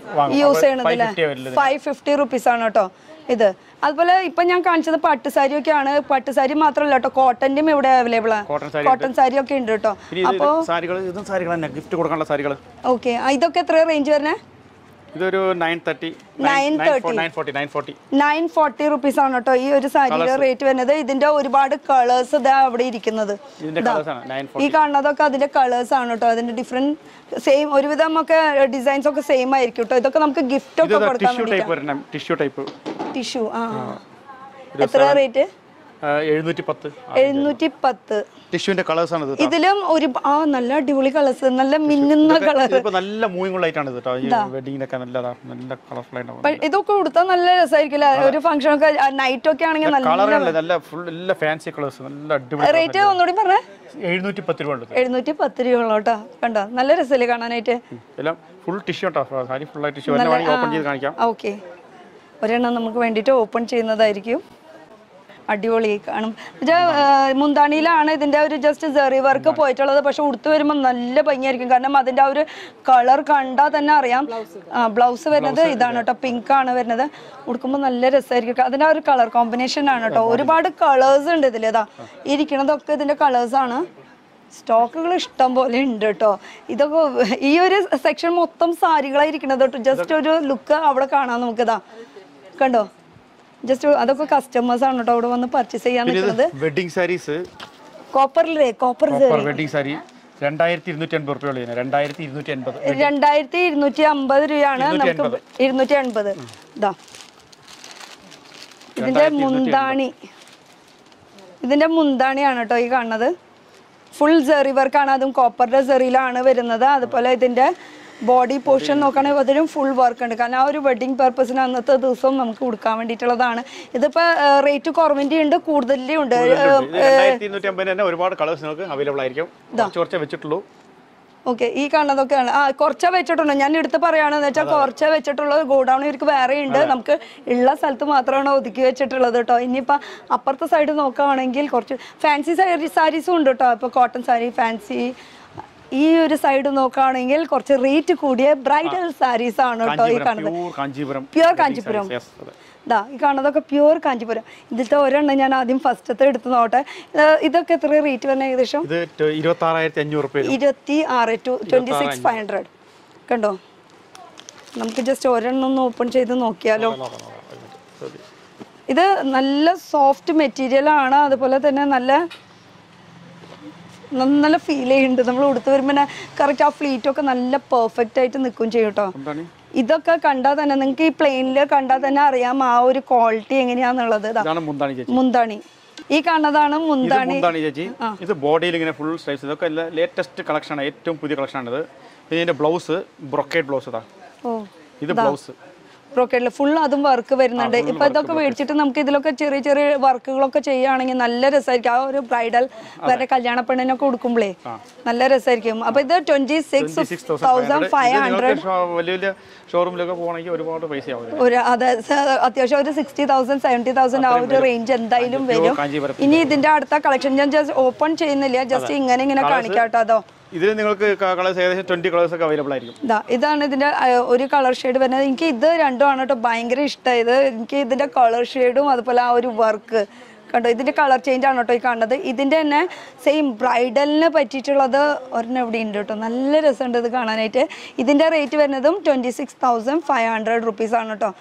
യൂസ് ചെയ്യണത് ഫൈവ് ഫിഫ്റ്റി റുപ്പീസ് ആണ് കേട്ടോ ഇത്. അതുപോലെ ഇപ്പൊ ഞാൻ കാണിച്ചത് പട്ടുസാരി ഒക്കെയാണ് പട്ടുസാരി മാത്രമല്ല കേട്ടോ കോട്ടന്റെയും ഇവിടെ അവൈലബിൾ ആണ്. കോട്ടൺ സാരി ഒക്കെ ഉണ്ട് കേട്ടോ. അപ്പൊ ഇത് സാരികൾ ഇതും സാരികൾ തന്നെ ഗിഫ്റ്റ് കൊടുക്കാനുള്ള സാരികൾ ഓക്കെ ഇതൊക്കെ എത്ര റേഞ്ച് വരുന്നത്? ഇതൊരു nine thirty 930. Nine forty nine forty rupees ആണ് കേട്ടോ ഈ ഒരു സാരിയുടെ റേറ്റ് വരുന്നത്. ഇതിന്റെ ഒരുപാട് കളേഴ്സ് ഇതാ അവിടെ ഇരിക്കുന്നത്. ഈ കാണുന്നതൊക്കെ അതിന്റെ കളേഴ്സ് ആണ് കേട്ടോ അതിന്റെ ഡിഫറെന്റ് സെയിം ഒരുവിധം ഒക്കെ ഡിസൈൻസ് ഒക്കെ സെയിം ആയിരിക്കും കേട്ടോ ഇതൊക്കെ നമുക്ക് ഗിഫ്റ്റ് ഒക്കെ കൊടുക്കാൻ tissue type tissue type tissue ആ. എത്ര റേറ്റ് എഴുന്നൂറ്റി പത്ത് എഴുന്നൂറ്റി പത്ത് ടിഷ്യൂവിന്റെ കളേഴ്സ് ആണ് ഇത് ഇതിലും ഒരു ആ നല്ല അടിപൊളി കളേഴ്സ് നല്ല മിന്നുന്ന കളർ നല്ല മൂവിംഗ് ഇത് കേട്ടോ വെഡിങ്ങിനൊക്കെ നല്ല കളർഫുൾ ഇതൊക്കെ കൊടുത്താൽ നല്ല രസമായിരിക്കില്ല ഒരു ഫംഗ്ഷൻ ഒക്കെ നൈറ്റ് ഒക്കെ ആണെങ്കിൽ നല്ല നല്ല ഫുൾ നല്ല ഫാൻസി കളേഴ്സ് നല്ല അടിപൊളി റേറ്റ് ഒന്നുകൂടി പറഞ്ഞേ. എഴുന്നൂറ്റി പത്ത് രൂപ. എഴുന്നൂറ്റി പത്ത് രൂപ കണ്ടോ? നല്ല രസമല്ലേ കാണാനായിട്ട്? എല്ലാം ഫുൾ ടിഷ്യൂ കേട്ടോ സാരി ഫുൾ ടിഷ്യൂ ഓപ്പൺ ചെയ്ത് കാണിക്കാം. ഓക്കെ ഒരെണ്ണം നമുക്ക് വേണ്ടിയിട്ട് ഓപ്പൺ ചെയ്യുന്നതായിരിക്കും. അടിപൊളി കാണും. പക്ഷേ മുന്താണിയിലാണ് ഇതിന്റെ ഒരു ജസ്റ്റ് സെറി വർക്ക് പോയിട്ടുള്ളത്. പക്ഷെ ഉടുത്ത് വരുമ്പോൾ നല്ല ഭംഗിയായിരിക്കും. കാരണം അതിന്റെ ആ ഒരു കളർ കണ്ടാൽ തന്നെ അറിയാം. ബ്ലൗസ് വരുന്നത് ഇതാണ് കേട്ടോ. പിങ്ക് ആണ് വരുന്നത്. ഉടുക്കുമ്പോൾ നല്ല രസമായിരിക്കും അതിന്റെ ആ ഒരു കളർ കോമ്പിനേഷൻ ആണ് കേട്ടോ. ഒരുപാട് കളേഴ്സ് ഉണ്ട് ഇതിൽ ഇതാ ഇരിക്കണതൊക്കെ ഇതിന്റെ കളേഴ്സ് ആണ്. സ്റ്റോക്കുകൾ ഇഷ്ടം പോലെ ഉണ്ട് കേട്ടോ. ഇതൊക്കെ ഈ ഒരു സെക്ഷൻ മൊത്തം സാരികളായിരിക്കണത് കേട്ടോ. ജസ്റ്റ് ഒരു ലുക്ക് അവിടെ കാണാം നമുക്കിതാ. കണ്ടോ? ജസ്റ്റ് അതൊക്കെ കസ്റ്റമേഴ്സ് ആണ് കേട്ടോ അവിടെ വന്ന് പർച്ചേസ് ചെയ്യാൻ നിൽക്കുന്നത് വെഡിങ് സാരീസ് കോപ്പറിലേ കോപ്പർ വെഡിങ് സാരി രണ്ടായിരത്തി ഇരുന്നൂറ്റി അൻപത് റുപ്യ ഉള്ളതിന് രണ്ടായിരത്തി ഇരുന്നൂറ്റി അൻപത് രണ്ടായിരത്തി ഇരുന്നൂറ്റി അമ്പത് രൂപയാണ് നമുക്ക് ഇരുന്നൂറ്റി ഇതാ ഇതിന്റെ മുന്താണി. ഇതിന്റെ മുന്താണിയാണ് കേട്ടോ ഈ കാണുന്നത്. ഫുൾ ജെറി വർക്കാണ് അതും കോപ്പറിന്റെ ജെറിയിലാണ് വരുന്നത്. അതുപോലെ ഇതിന്റെ ബോഡി പോർഷൻ നോക്കുകയാണെങ്കിൽ അതിലും ഫുൾ വർക്ക് ഉണ്ട്. കാരണം ആ ഒരു വെഡിങ് പർപ്പസിന് അന്നത്തെ ദിവസം നമുക്ക് കൊടുക്കാൻ വേണ്ടിയിട്ടുള്ളതാണ്. ഇതിപ്പോ റേറ്റ് കുറവിന്റെ ഉണ്ട് കൂടുതലും ഉണ്ട്. ഒരുപാട് കളേഴ്സ് അവൈലബിൾ ആയിരിക്കും. വെച്ചിട്ടുള്ളൂ. ഓക്കെ ഈ കാണുന്നതൊക്കെയാണ്. ആ കുറച്ചേ വെച്ചിട്ടുള്ളൂ. ഞാൻ എടുത്ത് പറയുകയാണെന്ന് വെച്ചാൽ കുറച്ചേ വെച്ചിട്ടുള്ളത് ഗോഡൗൺ ഇവർക്ക് വേറെ ഉണ്ട്. നമുക്ക് ഉള്ള സ്ഥലത്ത് മാത്രമാണ് ഒതുക്കി വെച്ചിട്ടുള്ളത് കേട്ടോ ഇനിയിപ്പോൾ അപ്പുറത്തെ സൈഡ് നോക്കുകയാണെങ്കിൽ കുറച്ച് ഫാൻസി സാരി സാരീസും ഉണ്ട് കേട്ടോ ഇപ്പോൾ കോട്ടൺ സാരി ഫാൻസി ഈ ഒരു സൈഡ് നോക്കുകയാണെങ്കിൽ കുറച്ച് റേറ്റ് കൂടിയ ബ്രൈഡൽ സാരീസ് ആണ് കേട്ടോ ഈ കാണുന്നത്. Pure Kanchipuram pure Kanchipuram. ഇതാ ഈ കാണുന്നതൊക്കെ പ്യുവർ കാഞ്ചിപുരം. ഇതിലത്തെ ഒരെണ്ണം ഞാൻ ആദ്യം ഫസ്റ്റത്തെ എടുത്ത് നോട്ടെ ഇത് ഇതൊക്കെ എത്ര റേറ്റ് വരുന്നത് ഏകദേശം? ഇരുപത്തി ആറ് two twenty six five hundred കണ്ടോ? നമുക്ക് ജസ്റ്റ് ഒരെണ്ണം ഒന്ന് ഓപ്പൺ ചെയ്ത് നോക്കിയാലോ. ഇത് നല്ല സോഫ്റ്റ് മെറ്റീരിയൽ ആണ്. അതുപോലെ തന്നെ നല്ല നല്ല ഫീൽ ചെയ്യുന്നുണ്ട്. നമ്മൾ ഉടുത്ത് വരുമ്പോൾ കറക്റ്റ് ആ ഫ്ലീറ്റ് ഒക്കെ നല്ല പെർഫെക്റ്റ് ആയിട്ട് നിൽക്കും ചെയ്യും കേട്ടോ ഇതൊക്കെ കണ്ടാൽ തന്നെ നിങ്ങൾക്ക് ഈ പ്ലെയിനിൽ കണ്ടാൽ തന്നെ അറിയാം ആ ഒരു ക്വാളിറ്റി എങ്ങനെയാന്നുള്ളത്. മുന്താണി ഈ കാണുന്നതാണ് മുന്താണി. ചേച്ചി. ഇത് ബോഡിയിൽ ഇങ്ങനെ ഫുൾ സ്ട്രൈപ്സ് ഇതൊക്കെ ലേറ്റസ്റ്റ് കളക്ഷൻ ആണ്. ഏറ്റവും പുതിയ കളക്ഷൻ ആണ് ഇത് പിന്നെ ഇതിന്റെ ബ്ലൗസ് ബ്രൊക്കേറ്റ് ബ്ലൗസ് ഇതാ. ഇത് ബ്ലൗസ് ബ്രോക്കേഡിൽ ഫുൾ അതും വർക്ക് വരുന്നുണ്ട്. ഇപ്പൊ ഇതൊക്കെ മേടിച്ചിട്ട് നമുക്ക് ഇതിലൊക്കെ ചെറിയ ചെറിയ വർക്കുകളൊക്കെ ചെയ്യുകയാണെങ്കിൽ നല്ല രസമായിരിക്കും ആ ഒരു ബ്രൈഡൽ വേറെ കല്യാണ പെണ്ണിനൊക്കെ കൊടുക്കുമ്പോഴേ നല്ല രസമായിരിക്കും അപ്പൊ ഇത് twenty six thousand five hundred വലിയ വലിയ ഷോറൂമിലൊക്കെ പോകണമെങ്കിൽ ഒരുപാട് പൈസ ആവും ഒരു അതെ അത്യാവശ്യം ഒരു സിക്സ്റ്റി തൗസൻഡ് സെവന്റി തൗസൻഡ് ആ ഒരു റേഞ്ച് എന്തായാലും വരും. ഇനി ഇതിന്റെ അടുത്ത കളക്ഷൻ ഞാൻ ജസ്റ്റ് ഓപ്പൺ ചെയ്യുന്നില്ല. ജസ്റ്റ് ഇങ്ങനെ ഇങ്ങനെ കാണിക്കാട്ടോ അതോ. ഇതിൽ നിങ്ങൾക്ക് കളേഴ്സ് ഏകദേശം ട്വന്റി കളേഴ്സ് ഒക്കെ അവൈലബിൾ ആയിരിക്കും. ഇതാ ഇതാണ് ഇതിന്റെ ഒരു കളർ ഷെയ്ഡ് വരുന്നത്. എനിക്ക് ഇത് രണ്ടും ആണ് കേട്ടോ ഭയങ്കര ഇഷ്ടമായത് എനിക്ക് ഇതിന്റെ കളർ ഷെയ്ഡും അതുപോലെ ആ ഒരു വർക്ക് കണ്ടോ ഇതിന്റെ കളർ ചേഞ്ച് ആണ് കേട്ടോ ഈ കാണുന്നത്. ഇതിന്റെ തന്നെ സെയിം ബ്രൈഡലിന് പറ്റിയിട്ടുള്ളത് ഒരെണ്ണം ഇവിടെ ഉണ്ട് കേട്ടോ നല്ല രസമുണ്ട് ഇത് കാണാനായിട്ട്. ഇതിന്റെ റേറ്റ് വരുന്നതും twenty six thousand five hundred rupees ആണ് കേട്ടോ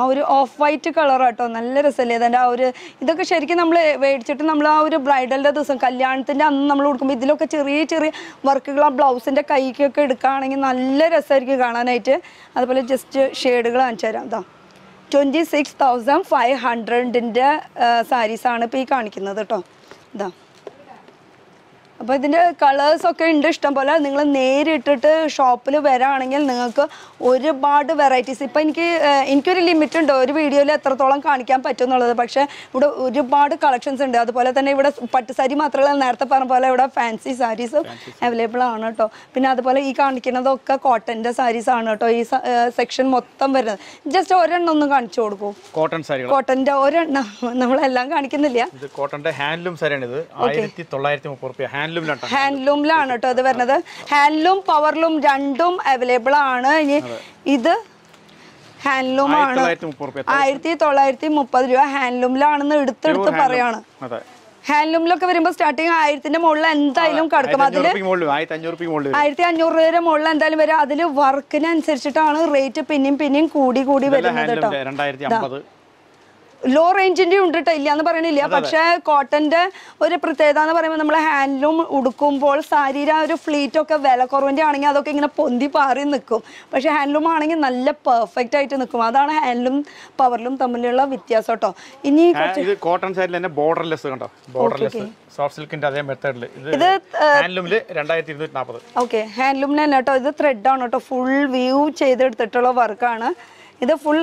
ആ ഒരു ഓഫ് വൈറ്റ് കളർ കേട്ടോ നല്ല രസമല്ലേ അതിന്റെ ആ ഒരു ഇതൊക്കെ ശരിക്കും നമ്മൾ മേടിച്ചിട്ട് നമ്മൾ ആ ഒരു ബ്രൈഡലിന്റെ ദിവസം കല്യാണത്തിന്റെ അന്ന് നമ്മൾ കൊടുക്കുമ്പോൾ ഇതിലൊക്കെ ചെറിയ ചെറിയ വർക്കുകൾ ആ ബ്ലൗസിന്റെ കൈക്കൊക്കെ എടുക്കുകയാണെങ്കിൽ നല്ല രസമായിരിക്കും കാണാനായിട്ട്. അതുപോലെ ജസ്റ്റ് ഷെയ്ഡുകൾ കാണിച്ചു തരാം. അതാ ട്വന്റി സിക്സ് തൗസൻഡ് ഫൈവ് ഹൺഡ്രഡിന്റെ സാരീസാണ് ഇപ്പോൾ ഈ കാണിക്കുന്നത് കേട്ടോ. ഇതാ അപ്പോൾ ഇതിന്റെ കളേഴ്സ് ഒക്കെ ഉണ്ട് ഇഷ്ടം പോലെ. നിങ്ങൾ നേരിട്ടിട്ട് ഷോപ്പിൽ വരാണെങ്കിൽ നിങ്ങൾക്ക് ഒരുപാട് വെറൈറ്റീസ് ഇപ്പൊ എനിക്ക് എനിക്കൊരു ലിമിറ്റ് ഉണ്ട്. ഒരു വീഡിയോയിൽ എത്രത്തോളം കാണിക്കാൻ പറ്റും എന്നുള്ളത് പക്ഷേ ഇവിടെ ഒരുപാട് കളക്ഷൻസ് ഉണ്ട്. അതുപോലെ തന്നെ ഇവിടെ പട്ടുസാരി മാത്രമല്ല നേരത്തെ പറഞ്ഞ പോലെ ഇവിടെ ഫാൻസി സാരീസ് അവൈലബിൾ ആണ് കേട്ടോ പിന്നെ അതുപോലെ ഈ കാണിക്കുന്നതൊക്കെ കോട്ടന്റെ സാരീസ് ആണ് കേട്ടോ ഈ സെക്ഷൻ മൊത്തം വരുന്നത്. ജസ്റ്റ് ഒരെണ്ണം ഒന്ന് കാണിച്ചു കൊടുക്കൂ. കോട്ടൺ സാരി കോട്ടന്റെ ഒരെണ്ണം. നമ്മളെല്ലാം കാണിക്കുന്നില്ല. ഇത് കോട്ടന്റെ ഹാൻഡ്ലൂം സാരിയാണ് ഇത്. ആയിരത്തി തൊള്ളായിരത്തി മുപ്പത് ഹാൻഡ്ലൂമിലാണ് കേട്ടോ. ഇത് വരുന്നത്. ഹാൻഡ്ലൂം പവർലൂം രണ്ടും അവൈലബിൾ ആണ്. ഇനി ഇത് ഹാൻഡ്ലൂം ആണ്. ആയിരത്തി തൊള്ളായിരത്തി മുപ്പത് രൂപ ഹാൻഡ്ലൂമിലാണെന്ന് എടുത്തെടുത്ത് പറയാണ്. ഹാൻഡ്ലൂമിലൊക്കെ വരുമ്പോൾ സ്റ്റാർട്ടിങ് ആയിരത്തിന്റെ മുകളിൽ എന്തായാലും കിടക്കും. അതിൽ ആയിരത്തി അഞ്ഞൂറ് രൂപയുടെ മുകളിൽ എന്തായാലും വരും. അതിൽ വർക്കിനനുസരിച്ചിട്ടാണ് റേറ്റ് പിന്നെയും പിന്നെയും കൂടി കൂടി വരുന്നത് കേട്ടോ. ലോ റേഞ്ചിന്റെ ഉണ്ട് കേട്ടോ ഇല്ല എന്ന് പറയണില്ല. പക്ഷെ കോട്ടന്റെ ഒരു പ്രത്യേകത എന്ന് പറയുമ്പോൾ നമ്മൾ ഹാൻഡ്ലൂം ഉടുക്കുമ്പോൾ സാരിയുടെ ആ ഒരു ഫ്ലീറ്റ് ഒക്കെ വില കുറവിന്റെ ആണെങ്കിൽ അതൊക്കെ ഇങ്ങനെ പൊന്തി പാറി നിൽക്കും പക്ഷെ ഹാൻഡ്ലൂം ആണെങ്കിൽ നല്ല പെർഫെക്റ്റ് ആയിട്ട് നിൽക്കും അതാണ് ഹാൻഡ്ലൂം പവറിലും തമ്മിലുള്ള വ്യത്യാസം കേട്ടോ. ഇനി ഇത് കോട്ടൺ സൈഡിൽ തന്നെ ബോർഡർലെസ് കണ്ടോ? ബോർഡർലെസ് സോഫ്റ്റ് സിൽക്കിന്റെ അതേ മെത്തേഡിൽ ഇത് ഇത് ഹാൻഡ്ലൂമിൽ രണ്ടായിരത്തി ഇരുന്നൂറ്റി നാൽപ്പത് ഓക്കെ ഹാൻഡ്ലൂമിന് തന്നെ കേട്ടോ. ഇത് ത്രെഡ് ആണ് കേട്ടോ. ഫുൾ വ്യൂ ചെയ്തെടുത്തിട്ടുള്ള വർക്കാണ് ഇത് ഫുൾ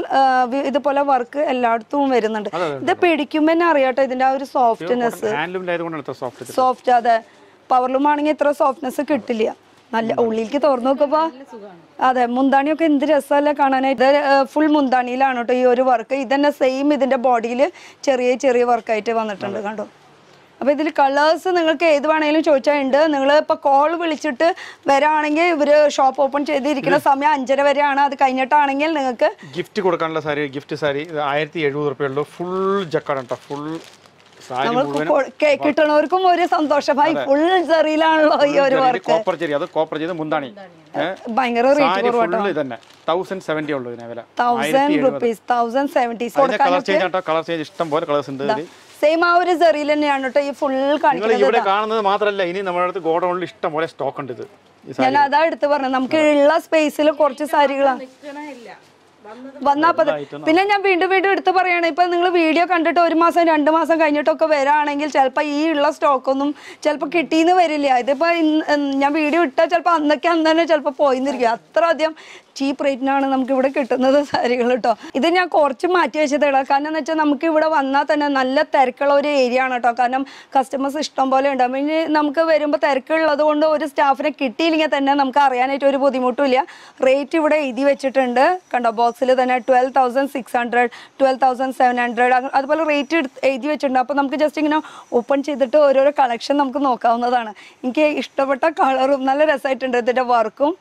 ഇതുപോലെ വർക്ക് എല്ലായിടത്തും വരുന്നുണ്ട്. ഇത് പിടിക്കുമ്പോൾ തന്നെ അറിയാട്ടോ ഇതിന്റെ ആ ഒരു സോഫ്റ്റ്നെസ് സോഫ്റ്റ് സോഫ്റ്റ് അതെ. പവർലൂം ആണെങ്കിൽ ഇത്ര സോഫ്റ്റ്നെസ് കിട്ടില്ല. നല്ല ഉള്ളിലേക്ക് തുറന്നു നോക്കുമ്പോ അതെ മുന്താണിയൊക്കെ എന്ത് രസമല്ലേ കാണാനായിട്ട് ഇത് ഫുൾ മുന്താണിയിലാണ് കേട്ടോ ഈ ഒരു വർക്ക് ഇതന്നെ സെയിം ഇതിന്റെ ബോഡിയിൽ ചെറിയ ചെറിയ വർക്കായിട്ട് വന്നിട്ടുണ്ട് കണ്ടോ? അപ്പോൾ ഇതിൽ കളേഴ്സ് നിങ്ങൾക്ക് ഏത് വേണേലും ചോദിച്ചാൽ ഉണ്ട് നിങ്ങൾ ഇപ്പോൾ കോൾ വിളിച്ചിട്ട് വരാണെങ്കിൽ ഇവർ ഷോപ്പ് ഓപ്പൺ ചെയ്തിരിക്കുന്ന സമയം അഞ്ചര വരെയാണ്. അത് കഴിഞ്ഞിട്ടാണെങ്കിൽ നിങ്ങൾക്ക് ഗിഫ്റ്റ് കൊടുക്കാനുള്ള സാരി ഗിഫ്റ്റ് സാരി ആയിരത്തി എഴുപത് റുപ്യുള്ളൂ ഫുൾ ജക്കാണ് ഫുൾ നമ്മൾക്ക് കിട്ടണവർക്കും ഒരു സന്തോഷമായി. ഫുൾ ചെറിയിലാണല്ലോ ഈ ഒരു വർക്ക് കോപ്പർ ചെരി അത് കോപ്പർ ചെയ്ത് മുന്താണി. ഭയങ്കര റേറ്റ് തൗസൻഡ് ഉള്ളൂ ഇതിനെ വില. Thousand rupees thousand seventy colour change ആട്ടോ. കളർ ചേഞ്ച് ഇഷ്ടം പോലെ കളേഴ്സ് ഉണ്ട്. സെയിം ആ ഒരു സെറിയിൽ തന്നെയാണ് കേട്ടോ ഈ ഫുൾ കാണിക്കുന്നത് ഇവിടെ കാണുന്നത് മാത്രമല്ല ഇനി നമ്മുടെ അടുത്ത് ഗോഡൌണിൽ ഇഷ്ടം പോലെ സ്റ്റോക്ക് ഉണ്ട് ഇത്. ഞാൻ അതാ എടുത്ത് പറഞ്ഞത്. നമുക്ക് ഉള്ള സ്പേസിൽ കുറച്ച് സാരികളാണ് വന്നാപ്പത്. പിന്നെ ഞാൻ വീണ്ടും വീണ്ടും എടുത്ത് പറയണേ ഇപ്പൊ നിങ്ങൾ വീഡിയോ കണ്ടിട്ട് ഒരു മാസം രണ്ട് മാസം കഴിഞ്ഞിട്ടൊക്കെ വരാണെങ്കിൽ ചിലപ്പോ ഈ ഉള്ള സ്റ്റോക്ക് ഒന്നും ചിലപ്പോൾ കിട്ടിയെന്ന് വരില്ല. ഇതിപ്പോ ഞാൻ വീഡിയോ ഇട്ടാൽ ചിലപ്പോ അന്നൊക്കെ അന്ന് തന്നെ ചിലപ്പോ പോയിന്നിരിക്കും. അത്ര അധികം ചീപ്പ് റേറ്റിനാണ് നമുക്ക് ഇവിടെ കിട്ടുന്നത് സാരികൾ കേട്ടോ. ഇത് ഞാൻ കുറച്ച് മാറ്റി വെച്ചതേടാ. കാരണം എന്ന് വെച്ചാൽ നമുക്ക് ഇവിടെ വന്നാൽ തന്നെ നല്ല തിരക്കുള്ള ഒരു ഏരിയ ആണ് കേട്ടോ. കാരണം കസ്റ്റമേഴ്സ് ഇഷ്ടം പോലെ ഉണ്ടാവും ഇനി നമുക്ക് വരുമ്പോൾ തിരക്കുള്ളത് കൊണ്ട് ഒരു സ്റ്റാഫിനെ കിട്ടിയില്ലെങ്കിൽ തന്നെ നമുക്ക് അറിയാനായിട്ട് ഒരു ബുദ്ധിമുട്ടുമില്ല റേറ്റ് ഇവിടെ എഴുതി വെച്ചിട്ടുണ്ട്. കണ്ടോ ബോക്സിൽ തന്നെ twelve thousand six hundred twelve thousand seven hundred അതുപോലെ റേറ്റ് എഴുതി വെച്ചിട്ടുണ്ട്. അപ്പോൾ നമുക്ക് ജസ്റ്റ് ഇങ്ങനെ ഓപ്പൺ ചെയ്തിട്ട് ഓരോരോ കളക്ഷൻ നമുക്ക് നോക്കാവുന്നതാണ്. എനിക്ക് ഇഷ്ടപ്പെട്ട കളറും നല്ല രസമായിട്ടുണ്ട് ഇതിന്റെ വർക്കും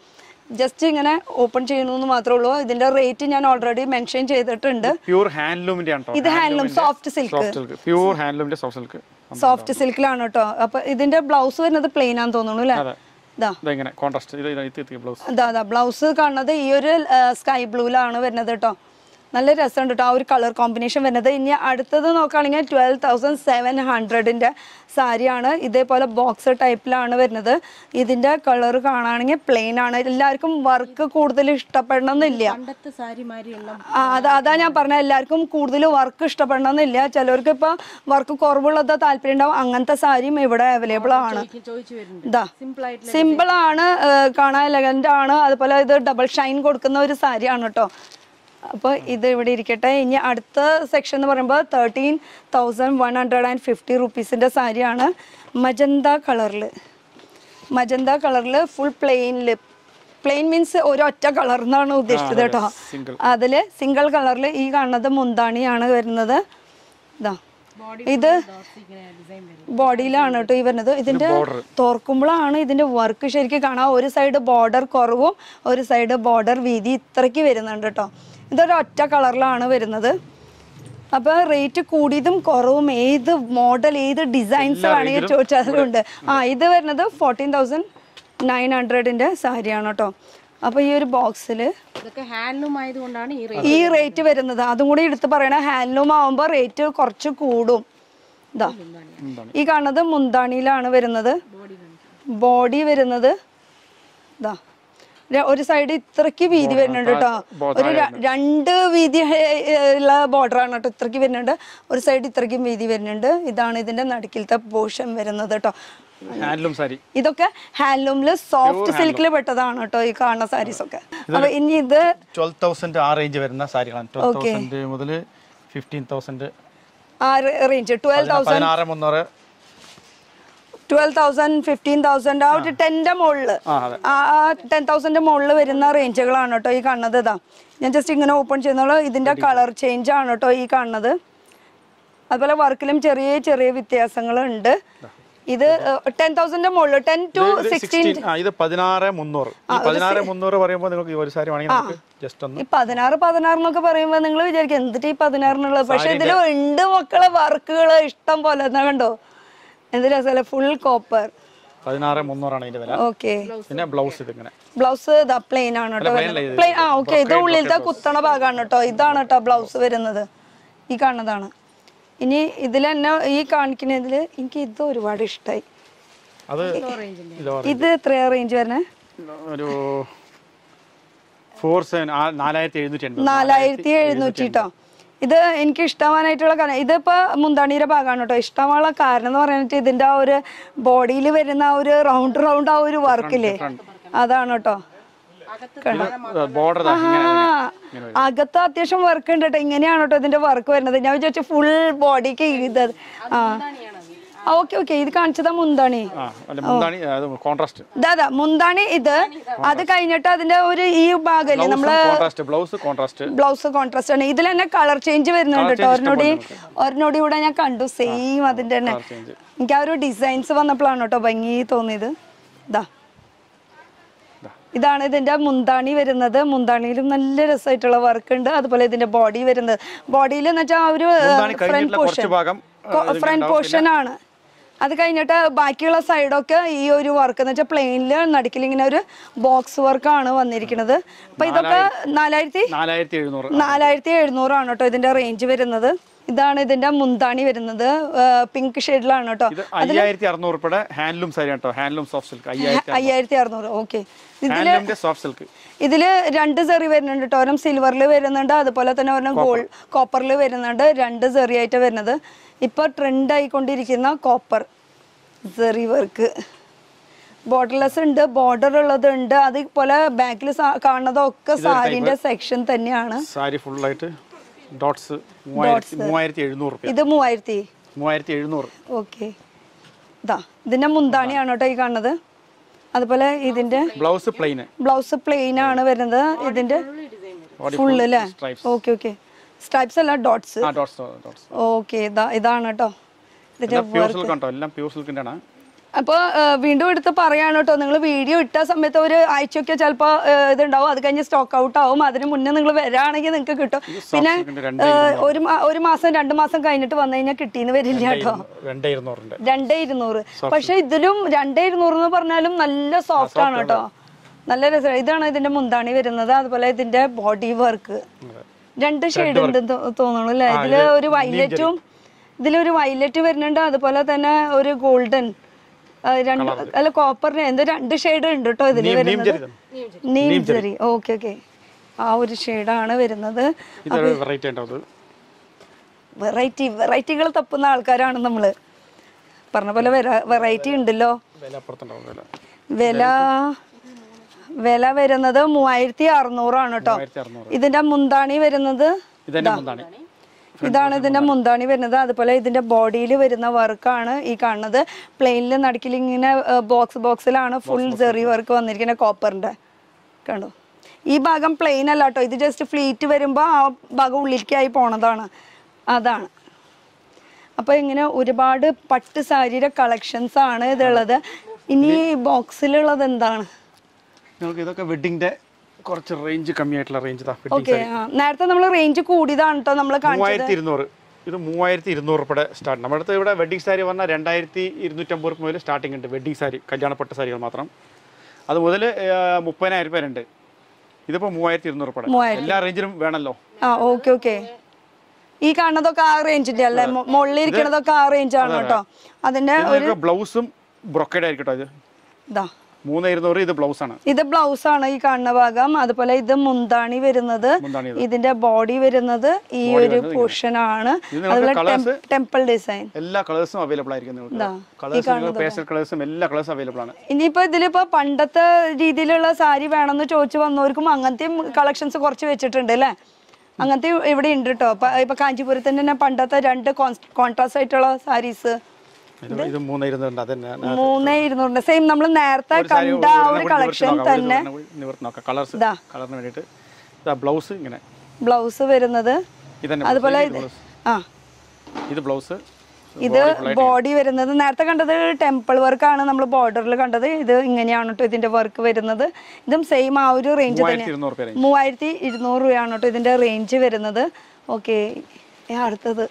ജസ്റ്റ് ഇങ്ങനെ ഓപ്പൺ ചെയ്യുന്നു മാത്രമേ ഉള്ളൂ. ഇതിന്റെ റേറ്റ് ഞാൻ ഓൾറെഡി മെൻഷൻ ചെയ്തിട്ടുണ്ട്. പ്യൂർ ഹാൻഡ്ലൂമിന്റെ ആണ് ഇത് ഹാൻഡ്ലൂം സോഫ്റ്റ് സിൽക്ക് പ്യൂർ ഹാൻഡ്ലൂമിന്റെ സോഫ്റ്റ് സിൽക്ക് സോഫ്റ്റ് സിൽക്കിലാണ് കേട്ടോ അപ്പൊ ഇതിന്റെ ബ്ലൗസ് വരുന്നത് പ്ലെയിൻ ആണെന്ന് തോന്നുന്നു അല്ലേ? ബ്ലൗസ് കാണുന്നത് ഈ ഒരു സ്കൈ ബ്ലൂലാണ് വരുന്നത് കേട്ടോ നല്ല രസമുണ്ട് കേട്ടോ ആ ഒരു കളർ കോമ്പിനേഷൻ വരുന്നത്. ഇനി അടുത്തത് നോക്കുകയാണെങ്കിൽ ട്വൽവ് തൗസൻഡ് സെവൻ ഹൺഡ്രഡിന്റെ സാരിയാണ്. ഇതേപോലെ ബോക്സ് ടൈപ്പിലാണ് വരുന്നത്. ഇതിന്റെ കളർ കാണുകയാണെങ്കിൽ പ്ലെയിൻ ആണ്. എല്ലാവർക്കും വർക്ക് കൂടുതൽ ഇഷ്ടപ്പെടണമെന്നില്ല. അത് അതാ ഞാൻ പറഞ്ഞ എല്ലാവർക്കും കൂടുതൽ വർക്ക് ഇഷ്ടപ്പെടണമെന്നില്ല. ചിലവർക്ക് ഇപ്പൊ വർക്ക് കുറവുള്ളത് താല്പര്യം ഉണ്ടാവും. അങ്ങനത്തെ സാരിയും ഇവിടെ അവൈലബിൾ ആണ്. സിമ്പിൾ ആയിട്ട് സിമ്പിൾ ആണ്. കാണാൻ ലെഗന്റ് ആണ്. അതുപോലെ ഇത് ഡബിൾ ഷൈൻ കൊടുക്കുന്ന ഒരു സാരിയാണ് കേട്ടോ അപ്പോൾ ഇത് ഇവിടെ ഇരിക്കട്ടെ. ഇനി അടുത്ത സെക്ഷൻ എന്ന് പറയുമ്പോൾ thirteen thousand one hundred and fifty റുപ്പീസിന്റെ സാരിയാണ് മജന്ത കളറിൽ മജന്ത കളറിൽ ഫുൾ പ്ലെയിനിൽ പ്ലെയിൻ മീൻസ് ഒരൊറ്റ കളർ എന്നാണ് ഉദ്ദേശിച്ചത് കേട്ടോ. അതിൽ സിംഗിൾ കളറിൽ ഈ കാണുന്നത് മുന്താണിയാണ് വരുന്നത്. ഇതാ. ഇത് ഡിസൈൻ വരും ബോഡിയിലാണ് കേട്ടോ ഈ വരുന്നത്. ഇതിന്റെ തോർക്കുമ്പോഴാണ് ഇതിന്റെ വർക്ക് ശരിക്കും കാണാം. ഒരു സൈഡ് ബോർഡർ കുറവും ഒരു സൈഡ് ബോർഡർ വീതി ഇത്രയ്ക്ക് വരുന്നുണ്ട് കേട്ടോ. ഇതൊരു ഒറ്റ കളറിലാണ് വരുന്നത്. അപ്പോൾ റേറ്റ് കൂടിയതും കുറവും ഏത് മോഡൽ ഏത് ഡിസൈൻസ് വേണമെങ്കിൽ ചോദിച്ചാലും ഉണ്ട് ആ ഇത് വരുന്നത് ഫോർട്ടീൻ തൗസൻഡ് നയൻ ഹൺഡ്രഡിന്റെ സാരിയാണ് കേട്ടോ. അപ്പൊ ഈ ഒരു ബോക്സിൽ ഇതൊക്കെ ഹാൻഡ്ലൂം ആയതുകൊണ്ടാണ് ഈ റേറ്റ് ഈ റേറ്റ് വരുന്നത്. അതും കൂടി എടുത്ത് പറയണ ഹാൻഡ്ലൂം ആവുമ്പോൾ റേറ്റ് കുറച്ച് കൂടും. ഇതാ. ഈ കാണുന്നത് മുന്താണിയിലാണ് വരുന്നത്. ബോഡി വരുന്നത് ഇതാ. ഒരു സൈഡ് ഇത്രക്ക് വീതി വരുന്നുണ്ട് കേട്ടോ ഒരു രണ്ട് വീതി ഉള്ള ബോർഡർ ആണ് കേട്ടോ ഇത്രക്ക് വരുന്നുണ്ട്. ഒരു സൈഡ് ഇത്രക്കും വീതി വരുന്നുണ്ട്. ഇതാണ് ഇതിന്റെ നടുക്കിലത്തെ പോർഷൻ വരുന്നത് കേട്ടോ ഹാൻഡ്ലൂം സാരി ഇതൊക്കെ ഹാൻഡ്ലൂമിൽ സോഫ്റ്റ് സിൽക്കിൽ പെട്ടതാണ് കേട്ടോ ഈ കാണുന്ന സാരീസ് ഒക്കെ. അപ്പൊ ഇനി ഇത് ട്വൽവ് തൗസൻഡ് ആ റേഞ്ച് വരുന്ന സാരികളാണ്. ട്വൽവ് തൗസൻഡ് മുതൽ ഫിഫ്റ്റീൻ തൗസൻഡ് ആ റേഞ്ച് ട്വൽവ് തൗസൻഡ് മുന്നൂറ് ട്വൽവ് തൗസൻഡ് ഫിഫ്റ്റീൻ തൗസൻഡ് ആ ഒരു ടെന്റെ മുകളിൽ ആ ടെൻ തൗസൻഡ് മുകളിൽ വരുന്ന റേഞ്ചുകളാണ് കേട്ടോ ഈ കാണുന്നത് ഇതാ. ഞാൻ ജസ്റ്റ് ഇങ്ങനെ ഓപ്പൺ ചെയ്യുന്നുള്ളൂ ഇതിന്റെ കളർ ചേഞ്ച് ആണ് കേട്ടോ ഈ കാണുന്നത്. അതുപോലെ വർക്കിലും ചെറിയ ചെറിയ വ്യത്യാസങ്ങൾ ഉണ്ട് ഇത് ടെൻ തൗസൻഡ് മുകളിൽ ടെൻ ടു സിക്സ്റ്റീൻ 16 ഇത് പതിനാറ് മുന്നൂറ്. പതിനാറ് മുന്നൂറ് പറയുമ്പോൾ നിങ്ങൾക്ക് ഈ ഒരു സാരി വേണമെങ്കിൽ ജസ്റ്റ് ഒന്ന് ഈ പതിനാറ് പറയുമ്പോൾ നിങ്ങൾ വിചാരിക്കും എന്തിട്ട് ഈ പതിനാറിനുള്ളത്? പക്ഷെ ഇതിൽ ഉണ്ട് മക്കളെ വർക്കുകൾ ഇഷ്ടം പോലെ. എന്നാ കണ്ടോ? എന്ത് രസമല്ലേ? ഫുൾ കോപ്പർ പതിനാറ് മുന്നൂറാണ് ഇതിന്റെ വില. ഓക്കെ പിന്നെ ബ്ലൗസ് ഇത് ബ്ലൗസ് ഇതാ പ്ലെയിൻ ആണ് കേട്ടോ. പ്ലെയിൻ ആ ഓക്കെ ഇത് ഉള്ളിലത്തെ കുത്തണ ഭാഗമാണ് കേട്ടോ ഇതാണ് കേട്ടോ ബ്ലൗസ് വരുന്നത്. ഈ കാണുന്നതാണ്. ഇനി ഇതിൽ തന്നെ ഈ കാണിക്കുന്നതിൽ എനിക്ക് ഇത് ഒരുപാട് ഇഷ്ടമായി ഇത് എത്രയാ റേഞ്ച് വരണേ ഒരു ഫോർ സെവൻ നാലായിരത്തി എഴുന്നൂറ്റി നാലായിരത്തി എഴുന്നൂറ്റി കേട്ടോ ഇത് എനിക്ക് ഇഷ്ടമാനായിട്ടുള്ള കാരണം ഇതിപ്പോൾ മുന്താണിയുടെ ഭാഗമാണ് കേട്ടോ ഇഷ്ടമുള്ള കാരണം എന്ന് പറയാനായിട്ട് ഇതിന്റെ ആ ഒരു ബോഡിയിൽ വരുന്ന ആ ഒരു റൗണ്ട് റൗണ്ട് ആ ഒരു വർക്കില്ലേ അതാണ് കേട്ടോ അകത്ത് അത്യാവശ്യം വർക്ക് ഉണ്ട് കേട്ടോ. ഇങ്ങനെയാണ് കേട്ടോ ഇതിന്റെ വർക്ക് വരുന്നത്. ഞാൻ വിചാരിച്ചു ഫുൾ ബോഡിക്ക് ഇത്. ആ. Okay okay. ഇത് കാണിച്ചതാ മുന്താണി. ആ അതെ മുന്താണി അത് കോൺട്രാസ്റ്റ് ദാദാ മുന്താണി ഇത്. അത് കഴിഞ്ഞിട്ട് അതിന്റെ ഒരു ഈ ഭാഗം നമ്മൾ contrast blouse contrast blouse contrast ആണ്. ഇതിൽ തന്നെ കളർ ചേഞ്ച് വരുന്നുണ്ട് കേട്ടോ. ഒരെണ്ണോടി ഒരെണ്ണോടി കൂടെ ഞാൻ കണ്ടു. സെയിം അതിന്റെ തന്നെ. എനിക്ക് ആ ഒരു ഡിസൈൻസ് വന്നപ്പോഴാണ് കേട്ടോ ഭംഗി തോന്നിയത്. ഇതാ ഇതാണ് ഇതിന്റെ മുന്താണി വരുന്നത്. മുന്താണിയിലും നല്ല രസമായിട്ടുള്ള വർക്ക് ഉണ്ട്. അതുപോലെ ഇതിന്റെ ബോഡി വരുന്നത്. ബോഡിയിൽ എന്ന് വെച്ചാൽ ആ ഒരു ഫ്രണ്ട് പോർഷൻ ഫ്രണ്ട് പോർഷൻ ആണ്. അത് കഴിഞ്ഞിട്ട് ബാക്കിയുള്ള സൈഡൊക്കെ ഈ ഒരു വർക്ക് എന്ന് വെച്ചാൽ പ്ലെയിനിൽ നടുക്കിൽ ഇങ്ങനെ ഒരു ബോക്സ് വർക്കാണ് വന്നിരിക്കുന്നത്. അപ്പൊ ഇതൊക്കെ നാലായിരത്തി നാലായിരത്തി എഴുന്നൂറ്. നാലായിരത്തി എഴുന്നൂറാണ് കേട്ടോ ഇതിന്റെ റേഞ്ച് വരുന്നത്. ഇതാണ് ഇതിന്റെ മുന്താണി വരുന്നത്. പിങ്ക് ഷെയ്ഡിലാണ് കേട്ടോ. അയ്യായിരത്തി അറുന്നൂറ് ഹാൻഡ്ലൂം സാരി കേട്ടോ. ഹാൻഡ്ലൂം സോഫ്റ്റ് സിൽക്ക് അയ്യായിരത്തി അയ്യായിരത്തി അറുന്നൂറ് ഓക്കെ ഇതിൽ സോഫ്റ്റ് സിൽക്ക് ഇതിൽ രണ്ട് സെറി വരുന്നുണ്ട് കേട്ടോ. ഒരെണ്ണം സിൽവറിൽ വരുന്നുണ്ട്. അതുപോലെ തന്നെ ഒരെണ്ണം ഗോൾഡ് കോപ്പറിൽ വരുന്നുണ്ട്. രണ്ട് സെറി ആയിട്ട് വരുന്നത്. ഇപ്പൊ ട്രെൻഡ് ആയിക്കൊണ്ടിരിക്കുന്ന കോപ്പർ സെറി വർക്ക് ബോർഡർലെസ് ഉണ്ട് ബോർഡർ ഉള്ളത് ഉണ്ട്. അതുപോലെ ബാക്കിൽ കാണുന്നതൊക്കെ സാരിന്റെ സെക്ഷൻ തന്നെയാണ്. സാരി ഫുള്ളായിട്ട് ഡോട്ട്സ് മൂവായിരത്തി എഴുന്നൂറ് ഇത് മൂവായിരത്തി? മൂവായിരത്തി എഴുന്നൂറ്. ഓക്കെ. ഇതാ ഇതിന്റെ മുന്താണിയാണ് കേട്ടോ ഈ കാണുന്നത്. അതുപോലെ ഇതിന്റെ ബ്ലൗസ് പ്ലെയിൻ. ബ്ലൗസ് പ്ലെയിൻ ആണ് വരുന്നത്. ഇതിന്റെ ഫുള്ള് അല്ലേ? Okay okay. സ്ട്രൈപ്സ് അല്ല ഡോട്ട്സ് ഓക്കെ ഇതാ ഇതാണ് കേട്ടോ. ഇതിന്റെ അപ്പോൾ വീണ്ടും എടുത്ത് പറയാണ് കേട്ടോ നിങ്ങൾ വീഡിയോ ഇട്ട സമയത്ത് ഒരു ആഴ്ചയൊക്കെ ചിലപ്പോൾ ഇതുണ്ടാവും. അത് കഴിഞ്ഞ് സ്റ്റോക്ക് ഔട്ട് ആവും. അതിന് മുന്നേ നിങ്ങൾ വരാണെങ്കിൽ നിങ്ങൾക്ക് കിട്ടും. പിന്നെ ഒരു ഒരു മാസം രണ്ട് മാസം കഴിഞ്ഞിട്ട് വന്നു കഴിഞ്ഞാൽ കിട്ടിയെന്ന് വരില്ല കേട്ടോ രണ്ട് ഇരുന്നൂറ്. പക്ഷെ ഇതിലും രണ്ടേ ഇരുന്നൂറ് എന്ന് പറഞ്ഞാലും നല്ല സോഫ്റ്റ് ആണ് കേട്ടോ നല്ല രസം. ഇതാണ് ഇതിന്റെ മുന്താണി വരുന്നത്. അതുപോലെ ഇതിന്റെ ബോഡി വർക്ക് രണ്ട് ഷെയ്ഡ് ഉണ്ട് തോന്നുന്നു അല്ലേ ഇതിൽ ഒരു വൈലറ്റും ഇതിലൊരു വൈലറ്റ് വരുന്നുണ്ട്. അതുപോലെ തന്നെ ഒരു ഗോൾഡൻ രണ്ട് അല്ല കോപ്പറിന് എന്തോ രണ്ട് ഷെയ്ഡ് ഉണ്ട് കേട്ടോ ഇതിന് വരുന്നത്. നീം ജെറി ഓക്കെ ഓക്കെ ആ ഒരു ഷെയ്ഡാണ് വരുന്നത്. വെറൈറ്റി വെറൈറ്റികൾ തപ്പുന്ന ആൾക്കാരാണ് നമ്മൾ. പറഞ്ഞ പോലെ വെറൈറ്റി ഉണ്ടല്ലോ. വില വില. വില വില വരുന്നത് മൂവായിരത്തി അറുന്നൂറാണ് കേട്ടോ ഇതിന്റെ മുന്താണി വരുന്നത് മുന്താണി. ഇതാണ് ഇതിന്റെ മുന്താണി വരുന്നത്. അതുപോലെ ഇതിന്റെ ബോഡിയിൽ വരുന്ന വർക്കാണ് ഈ കാണുന്നത്. പ്ലെയിനിൽ നടുക്കിൽ ഇങ്ങനെ ബോക്സ് ബോക്സിലാണ് ഫുൾ ജെറി വർക്ക് വന്നിരിക്കുന്നത് കോപ്പറിന്റെ കണ്ടോ? ഈ ഭാഗം പ്ലെയിൻ അല്ല കേട്ടോ ഇത് ജസ്റ്റ് ഫ്ലീറ്റ് വരുമ്പോൾ ആ ഭാഗം ഉള്ളിലേക്കായി പോണതാണ്. അതാണ്. അപ്പൊ ഇങ്ങനെ ഒരുപാട് പട്ട് സാരിയുടെ കളക്ഷൻസ് ആണ് ഇതുള്ളത്. ഇനി ബോക്സിലുള്ളത് എന്താണ്? ഇതൊക്കെ വെഡിങ്ങിന്റെ കുറച്ച് റേഞ്ച് കമ്മിയായിട്ടുള്ള റേഞ്ച് താ ഓക്കെ നേരത്തെ നമ്മൾ റേഞ്ച് കൂടിയതാണ് കേട്ടോ നമ്മൾ മൂവായിരത്തി ഇരുന്നൂറ് ഇത് മൂവായിരത്തി ഇരുന്നൂറ് രൂപയുടെ സ്റ്റാർട്ട് നമ്മുടെ അടുത്ത് ഇവിടെ വെഡിങ് സാരി പറഞ്ഞാൽ രണ്ടായിരത്തി ഇരുന്നൂറ്റമ്പത് രൂപ മുതൽ സ്റ്റാർട്ടിംഗ് ഉണ്ട് വെഡിങ് സാരി കല്യാണപ്പെട്ട സാരികൾ മാത്രം. അത് മുതൽ മുപ്പതിനായിരം രൂപ ഉണ്ട് ഇതിപ്പോൾ മൂവായിരത്തി ഇരുന്നൂറ് രൂപയുടെ. എല്ലാ റേഞ്ചിലും വേണമല്ലോ ആ ഓക്കെ ഓക്കെ ഈ കാണുന്നതൊക്കെ ആ റേഞ്ചിന്റെ അല്ലേ? മുകളിൽ ഇരിക്കുന്നതൊക്കെ ആ റേഞ്ച് ആണ് കേട്ടോ അതിന്റെ ബ്ലൗസും ബ്രൊക്കേഡ് ആയിരിക്കും കേട്ടോ ഇത്. ഇതാ. മൂന്ന് ഇരുന്നൂറ് ഇത് ബ്ലൗസ് ആണ് ഇത് ബ്ലൗസ് ആണ് ഈ കാണുന്ന ഭാഗം. അതുപോലെ ഇത് മുന്താണി വരുന്നത്. ഇതിന്റെ ബോഡി വരുന്നത് ഈ ഒരു പോർഷൻ ആണ് ടെമ്പിൾ ഡിസൈൻ എല്ലാ കളേഴ്സും അവൈലബിൾ ആയിരിക്കും പേസ്റ്റൽ കളേഴ്സും എല്ലാ കളേഴ്സും അവൈലബിൾ ആണ്. ഇനിയിപ്പോ ഇതിലിപ്പോ പണ്ടത്തെ രീതിയിലുള്ള സാരി വേണമെന്ന് ചോദിച്ചു വന്നവർക്കും അങ്ങനത്തെ കളക്ഷൻസ് കുറച്ച് വെച്ചിട്ടുണ്ട് അല്ലേ? അങ്ങനത്തെ ഇവിടെ ഉണ്ട് കേട്ടോ ഇപ്പൊ കാഞ്ചീപുരത്തിന്റെ തന്നെ പണ്ടത്തെ രണ്ട് കോൺട്രാസ്റ്റ് ആയിട്ടുള്ള സാരീസ് ഇത് മൂന്ന് ഇരുന്നൂറുണ്ട് തന്നെ മൂന്ന് ഇരുന്നൂറിന്റെ സെയിം നമ്മൾ നേരത്തെ കണ്ട ആ ഒരു കളക്ഷൻ തന്നെ. നിവർത്തി നോക്കാം. കളേഴ്സ്. കളറിന് വേണ്ടിയിട്ട്. ബ്ലൗസ് ഇങ്ങനെ. ബ്ലൗസ് വരുന്നത്. അതുപോലെ ആ. ഇത് ബ്ലൗസ് ഇത് ബോഡി വരുന്നത് നേരത്തെ കണ്ടത് ടെമ്പിൾ വർക്ക് ആണ് നമ്മൾ ബോർഡറിൽ കണ്ടത്. ഇത് ഇങ്ങനെയാണ് കേട്ടോ ഇതിന്റെ വർക്ക് വരുന്നത്. ഇതും സെയിം ആ ഒരു റേഞ്ച് തന്നെ. മൂവായിരത്തി ഇരുന്നൂറ് രൂപയാണ് കേട്ടോ ഇതിന്റെ റേഞ്ച് വരുന്നത്. ഓക്കെ അടുത്തത്.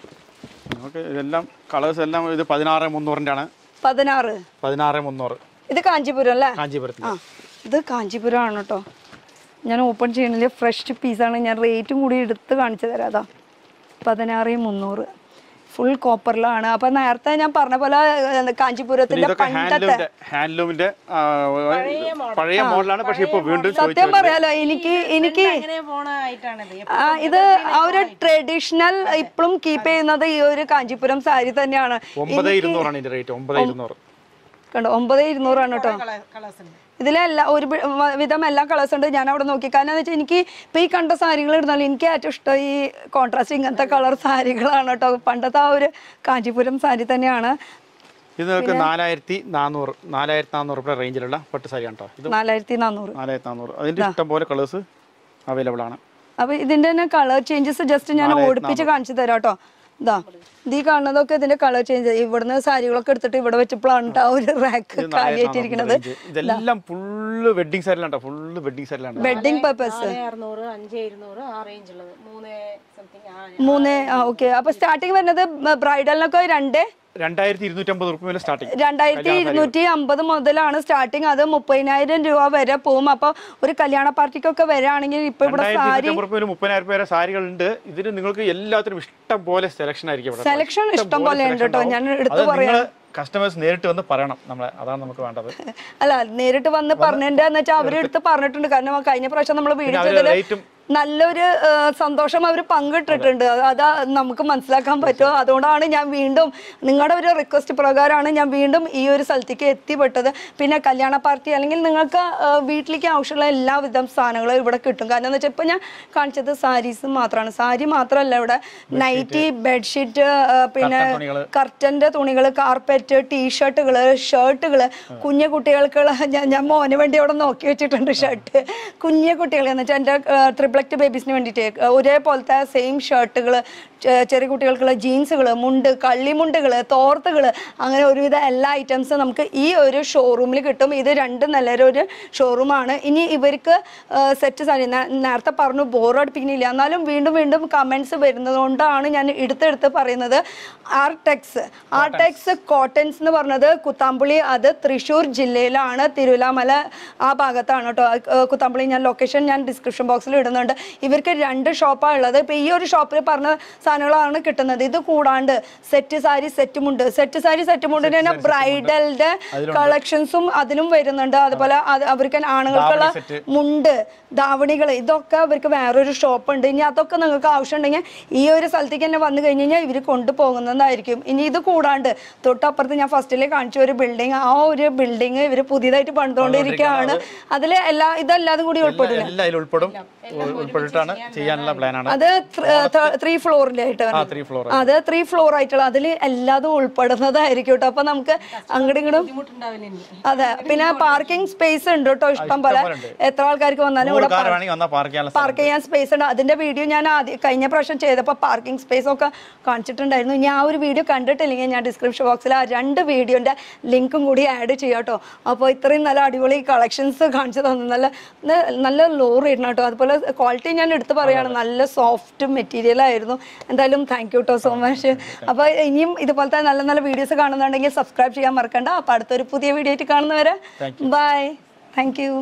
ഇതെല്ലാം കളേഴ്സ് എല്ലാം ഇത് പതിനാറ് മുന്നൂറിന്റെ ആണ്. പതിനാറ്. പതിനാറ് മുന്നൂറ്. ഇത് കാഞ്ചീപുരം അല്ലേ? കാഞ്ചീപുരത്തിൽ ആ ഇത് കാഞ്ചീപുരം ആണ് കേട്ടോ. ഞാൻ ഓപ്പൺ ചെയ്യണില്ല ഫ്രഷ് പീസാണ്. ഞാൻ റേറ്റും കൂടി എടുത്ത് കാണിച്ചു തരാം. അതാ. പതിനാറ് മുന്നൂറ്. ഫുൾ കോപ്പറിലാണ് അപ്പൊ നേരത്തെ ഞാൻ പറഞ്ഞ പോലെ കാഞ്ചിപുരത്തിന്റെ പണ്ടത്തെ ഹാൻഡ്ലൂമിന്റെ പഴയ മോഡലാണ് പക്ഷെ ഇപ്പൊ വീണ്ടും സത്യം പറയാലോ എനിക്ക് എനിക്ക് ഇത് ആ ഒരു ട്രഡീഷണൽ ഇപ്പോഴും കീപ്പ് ചെയ്യുന്നത് ഈ ഒരു കാഞ്ചിപുരം സാരി തന്നെയാണ്. ഒമ്പത് ഇരുന്നൂറാണ് ഇതിന്റെ റേറ്റ് ഒമ്പത് ഇരുന്നൂറ്. കണ്ടോ ഒമ്പത് ഇരുന്നൂറാണ് കേട്ടോ. ഇതിലെല്ലാം ഒരു വിധം എല്ലാ കളേഴ്സ് ഉണ്ട്. ഞാൻ അവിടെ നോക്കി. കാരണം എന്ന് വെച്ചാൽ എനിക്ക് ഇപ്പം ഈ കണ്ട സാരികൾ ഇടുന്നാലും എനിക്ക് ഏറ്റവും ഇഷ്ടം ഈ കോൺട്രാസ്റ്റ് ഇങ്ങനത്തെ കളർ സാരികളാണ് കേട്ടോ. പണ്ടത്തെ ആ ഒരു കാഞ്ചിപുരം സാരി തന്നെയാണ്. ഇത് നിങ്ങൾക്ക് നാലായിരത്തി നാനൂറ് നാലായിരത്തി നാനൂറ് രൂപ റേഞ്ചിലുള്ള പട്ട് സാരിയാണ് കേട്ടോ. ഇത് നാലായിരത്തി നാനൂറ് നാലായിരത്തി നാനൂറ് അതിന്റെ ഇഷ്ടം പോലെ കളേഴ്സ് അവൈലബിൾ ആണ്. അപ്പൊ ഇതിന്റെ തന്നെ കളർ ചേഞ്ചസ് ജസ്റ്റ് ഞാൻ ഓടിപ്പിച്ച് കാണിച്ചു തരാം കേട്ടോ. ഇതാ ഇത് കാണുന്നതൊക്കെ ഇതിന്റെ കളർ ചേഞ്ച് ഇവിടുന്ന് സാരികളൊക്കെ എടുത്തിട്ട് ഇവിടെ വെച്ചപ്പോഴാണ് ആ ഒരു റാക്ക് കാലിയായിട്ടിരിക്കുന്നത്. ഇതെല്ലാം ഫുള്ള് വെഡിങ് സാരിലാണ് ഫുള്ള് വെഡിങ് സാരിലാണ് വെഡിങ് പർപ്പസ് മൂന്ന് ആ ഓക്കെ അപ്പൊ സ്റ്റാർട്ടിങ് വരുന്നത് ബ്രൈഡലിനൊക്കെ രണ്ട്? രണ്ടായിരത്തി ഇരുന്നൂറ്റി അമ്പത് മുതലാണ് സ്റ്റാർട്ടിങ് അത് മുപ്പതിനായിരം രൂപ വരെ പോകും അപ്പൊ ഒരു കല്യാണ പാർട്ടിക്കൊക്കെ വരാണെങ്കിൽ ഇപ്പൊ ഇവിടെ സാരി മുപ്പതിനായിരം സാരികളുണ്ട്. ഇതിന് നിങ്ങൾക്ക് എല്ലാത്തിനും ഇഷ്ടം പോലെ സെലക്ഷൻ ആയിരിക്കും സെലക്ഷൻ ഇഷ്ടം പോലെ ഉണ്ട് കേട്ടോ. ഞാൻ എടുത്തു പറയാം. കസ്റ്റമേഴ്സ് നേരിട്ട് വന്ന് പറയണം നമ്മളെ. അതാണ് നമുക്ക് വേണ്ടത്. അല്ല നേരിട്ട് വന്ന് പറഞ്ഞിട്ടുണ്ടെന്ന് വെച്ചാൽ അവരെടുത്ത് പറഞ്ഞിട്ടുണ്ട്. കാരണം കഴിഞ്ഞ പ്രാവശ്യം നമ്മൾ റേറ്റും നല്ലൊരു സന്തോഷം അവർ പങ്കിട്ടിട്ടുണ്ട്. അത് നമുക്ക് മനസ്സിലാക്കാൻ പറ്റുമോ അതുകൊണ്ടാണ് ഞാൻ വീണ്ടും നിങ്ങളുടെ ഒരു റിക്വസ്റ്റ് പ്രകാരമാണ് ഞാൻ വീണ്ടും ഈ ഒരു സ്ഥലത്തേക്ക് എത്തിപ്പെട്ടത്. പിന്നെ കല്യാണ പാർട്ടി അല്ലെങ്കിൽ നിങ്ങൾക്ക് വീട്ടിലേക്ക് ആവശ്യമുള്ള എല്ലാവിധം സാധനങ്ങളും ഇവിടെ കിട്ടും. കാരണം എന്ന് വെച്ചാൽ ഇപ്പം ഞാൻ കാണിച്ചത് സാരീസ് മാത്രമാണ്. സാരി മാത്രമല്ല ഇവിടെ നൈറ്റി ബെഡ്ഷീറ്റ് പിന്നെ കർട്ടന്റെ തുണികൾ കാർപ്പറ്റ് ടീഷർട്ടുകൾ ഷർട്ടുകൾ കുഞ്ഞു കുട്ടികൾക്കുള്ള ഞാൻ ഞാൻ മോന് വേണ്ടി അവിടെ നോക്കി വെച്ചിട്ടുണ്ട് ഷർട്ട് കുഞ്ഞു കുട്ടികൾ എന്ന് വെച്ചാൽ എന്റെ ട്രിപ്ലക്റ്റ് ബേബീസിന് വേണ്ടിയിട്ട് ഒരേപോലത്തെ സെയിം ഷർട്ടുകൾ ചെറിയ കുട്ടികൾക്കുള്ള ജീൻസുകൾ മുണ്ട് കള്ളിമുണ്ടുകൾ തോർത്തുകൾ അങ്ങനെ ഒരുവിധ എല്ലാ ഐറ്റംസും നമുക്ക് ഈ ഒരു ഷോറൂമിൽ കിട്ടും. ഇത് രണ്ട് നല്ലൊരു ഷോറൂമാണ് ഇനി ഇവർക്ക് സെറ്റ് സാരി നേ- നേരത്തെ പറഞ്ഞു ബോർ അടുപ്പിക്കുന്നില്ല. എന്നാലും വീണ്ടും വീണ്ടും കമൻസ് വരുന്നതുകൊണ്ടാണ് ഞാൻ എടുത്തെടുത്ത് പറയുന്നത്. ആർടെക്സ് ആർടെക്സ് കോട്ടൺസ് എന്ന് പറഞ്ഞത് കുത്താമ്പുളി അത് തൃശ്ശൂർ ജില്ലയിലാണ്. തിരുവല്ലാമല ആ ഭാഗത്താണ് കേട്ടോ. കുത്താമ്പുളി ഞാൻ ലൊക്കേഷൻ ഞാൻ ഡിസ്ക്രിപ്ഷൻ ബോക്സിൽ ഇടുന്നുണ്ട്. ഇവർക്ക് രണ്ട് ഷോപ്പാണ് ഉള്ളത്. ഇപ്പം ഈ ഒരു ഷോപ്പിൽ പറഞ്ഞ സാധനങ്ങളാണ് കിട്ടുന്നത്. ഇത് കൂടാണ്ട് സെറ്റ് സാരി സെറ്റ് മുണ്ട്. സെറ്റ് സാരി സെറ്റ് മുണ്ടിന് തന്നെ ബ്രൈഡലിന്റെ കളക്ഷൻസും അതിലും വരുന്നുണ്ട്. അതുപോലെ അത്. അവർക്ക് ആണുങ്ങൾക്കുള്ള മുണ്ട് ധാവണികൾ ഇതൊക്കെ അവർക്ക് വേറൊരു ഷോപ്പ് ഉണ്ട് ഇനി അതൊക്കെ നിങ്ങൾക്ക് ആവശ്യം ഉണ്ടെങ്കിൽ ഈ ഒരു സ്ഥലത്തേക്ക് തന്നെ വന്നു കഴിഞ്ഞ് കഴിഞ്ഞാൽ ഇവർ കൊണ്ടുപോകുന്നതായിരിക്കും. ഇനി ഇത് കൂടാണ്ട് തൊട്ടപ്പുറത്ത് ഞാൻ ഫസ്റ്റിലെ കാണിച്ച ഒരു ബിൽഡിംഗ് ആ ഒരു ബിൽഡിംഗ് ഇവർ പുതിയതായിട്ട് പണിതുകൊണ്ടിരിക്കുകയാണ്. അതിൽ എല്ലാ ഇതെല്ലാതും കൂടി ഉൾപ്പെടില്ല എല്ലാം അതിൽ ഉൾപ്പെടും. ഉൾപ്പെട്ടിട്ടാണ് ചെയ്യാനുള്ള ആണ്. അത് ത്രീ ഫ്ലോറിലായിട്ട് ആ ത്രീ ഫ്ലോർ അത് ത്രീ ഫ്ലോർ ആയിട്ടുള്ള അതിൽ എല്ലാതും ഉൾപ്പെടുന്നതായിരിക്കും കേട്ടോ. അപ്പൊ നമുക്ക് അങ്ങോട്ടും ഇങ്ങോട്ടും അതെ പിന്നെ പാർക്കിംഗ് സ്പേസ് ഉണ്ട് കേട്ടോ ഇഷ്ടം പോലെ. എത്ര ആൾക്കാർക്ക് വന്നാലും ഇവിടെ പാർക്ക് ചെയ്യാൻ സ്പേസ് ഉണ്ട്. അതിന്റെ വീഡിയോ ഞാൻ ആദ്യം കഴിഞ്ഞ പ്രാവശ്യം ചെയ്തപ്പോൾ പാർക്കിംഗ് സ്പേസ് ഒക്കെ കാണിച്ചിട്ടുണ്ടായിരുന്നു. ഞാൻ ആ ഒരു വീഡിയോ കണ്ടിട്ടില്ലെങ്കിൽ ഞാൻ ഡിസ്ക്രിപ്ഷൻ ബോക്സിൽ ആ രണ്ട് വീഡിയോന്റെ ലിങ്കും കൂടി ആഡ് ചെയ്യാം കേട്ടോ. അപ്പോൾ ഇത്രയും നല്ല അടിപൊളി കളക്ഷൻസ് കാണിച്ചു തന്നു. നല്ല നല്ല ലോ ഇടണം കേട്ടോ. അതുപോലെ ക്വാളിറ്റി ഞാൻ എടുത്ത് പറയുകയാണ്. നല്ല സോഫ്റ്റ് മെറ്റീരിയൽ ആയിരുന്നു. എന്തായാലും താങ്ക് യു കേട്ടോ സോ മച്ച് അപ്പോൾ ഇനിയും ഇതുപോലത്തെ നല്ല നല്ല വീഡിയോസ് കാണുന്നുണ്ടെങ്കിൽ സബ്സ്ക്രൈബ് ചെയ്യാൻ മറക്കണ്ട. അപ്പോൾ അടുത്തൊരു പുതിയ വീഡിയോ ആയിട്ട് കാണുന്നവരെ ബൈ താങ്ക് യു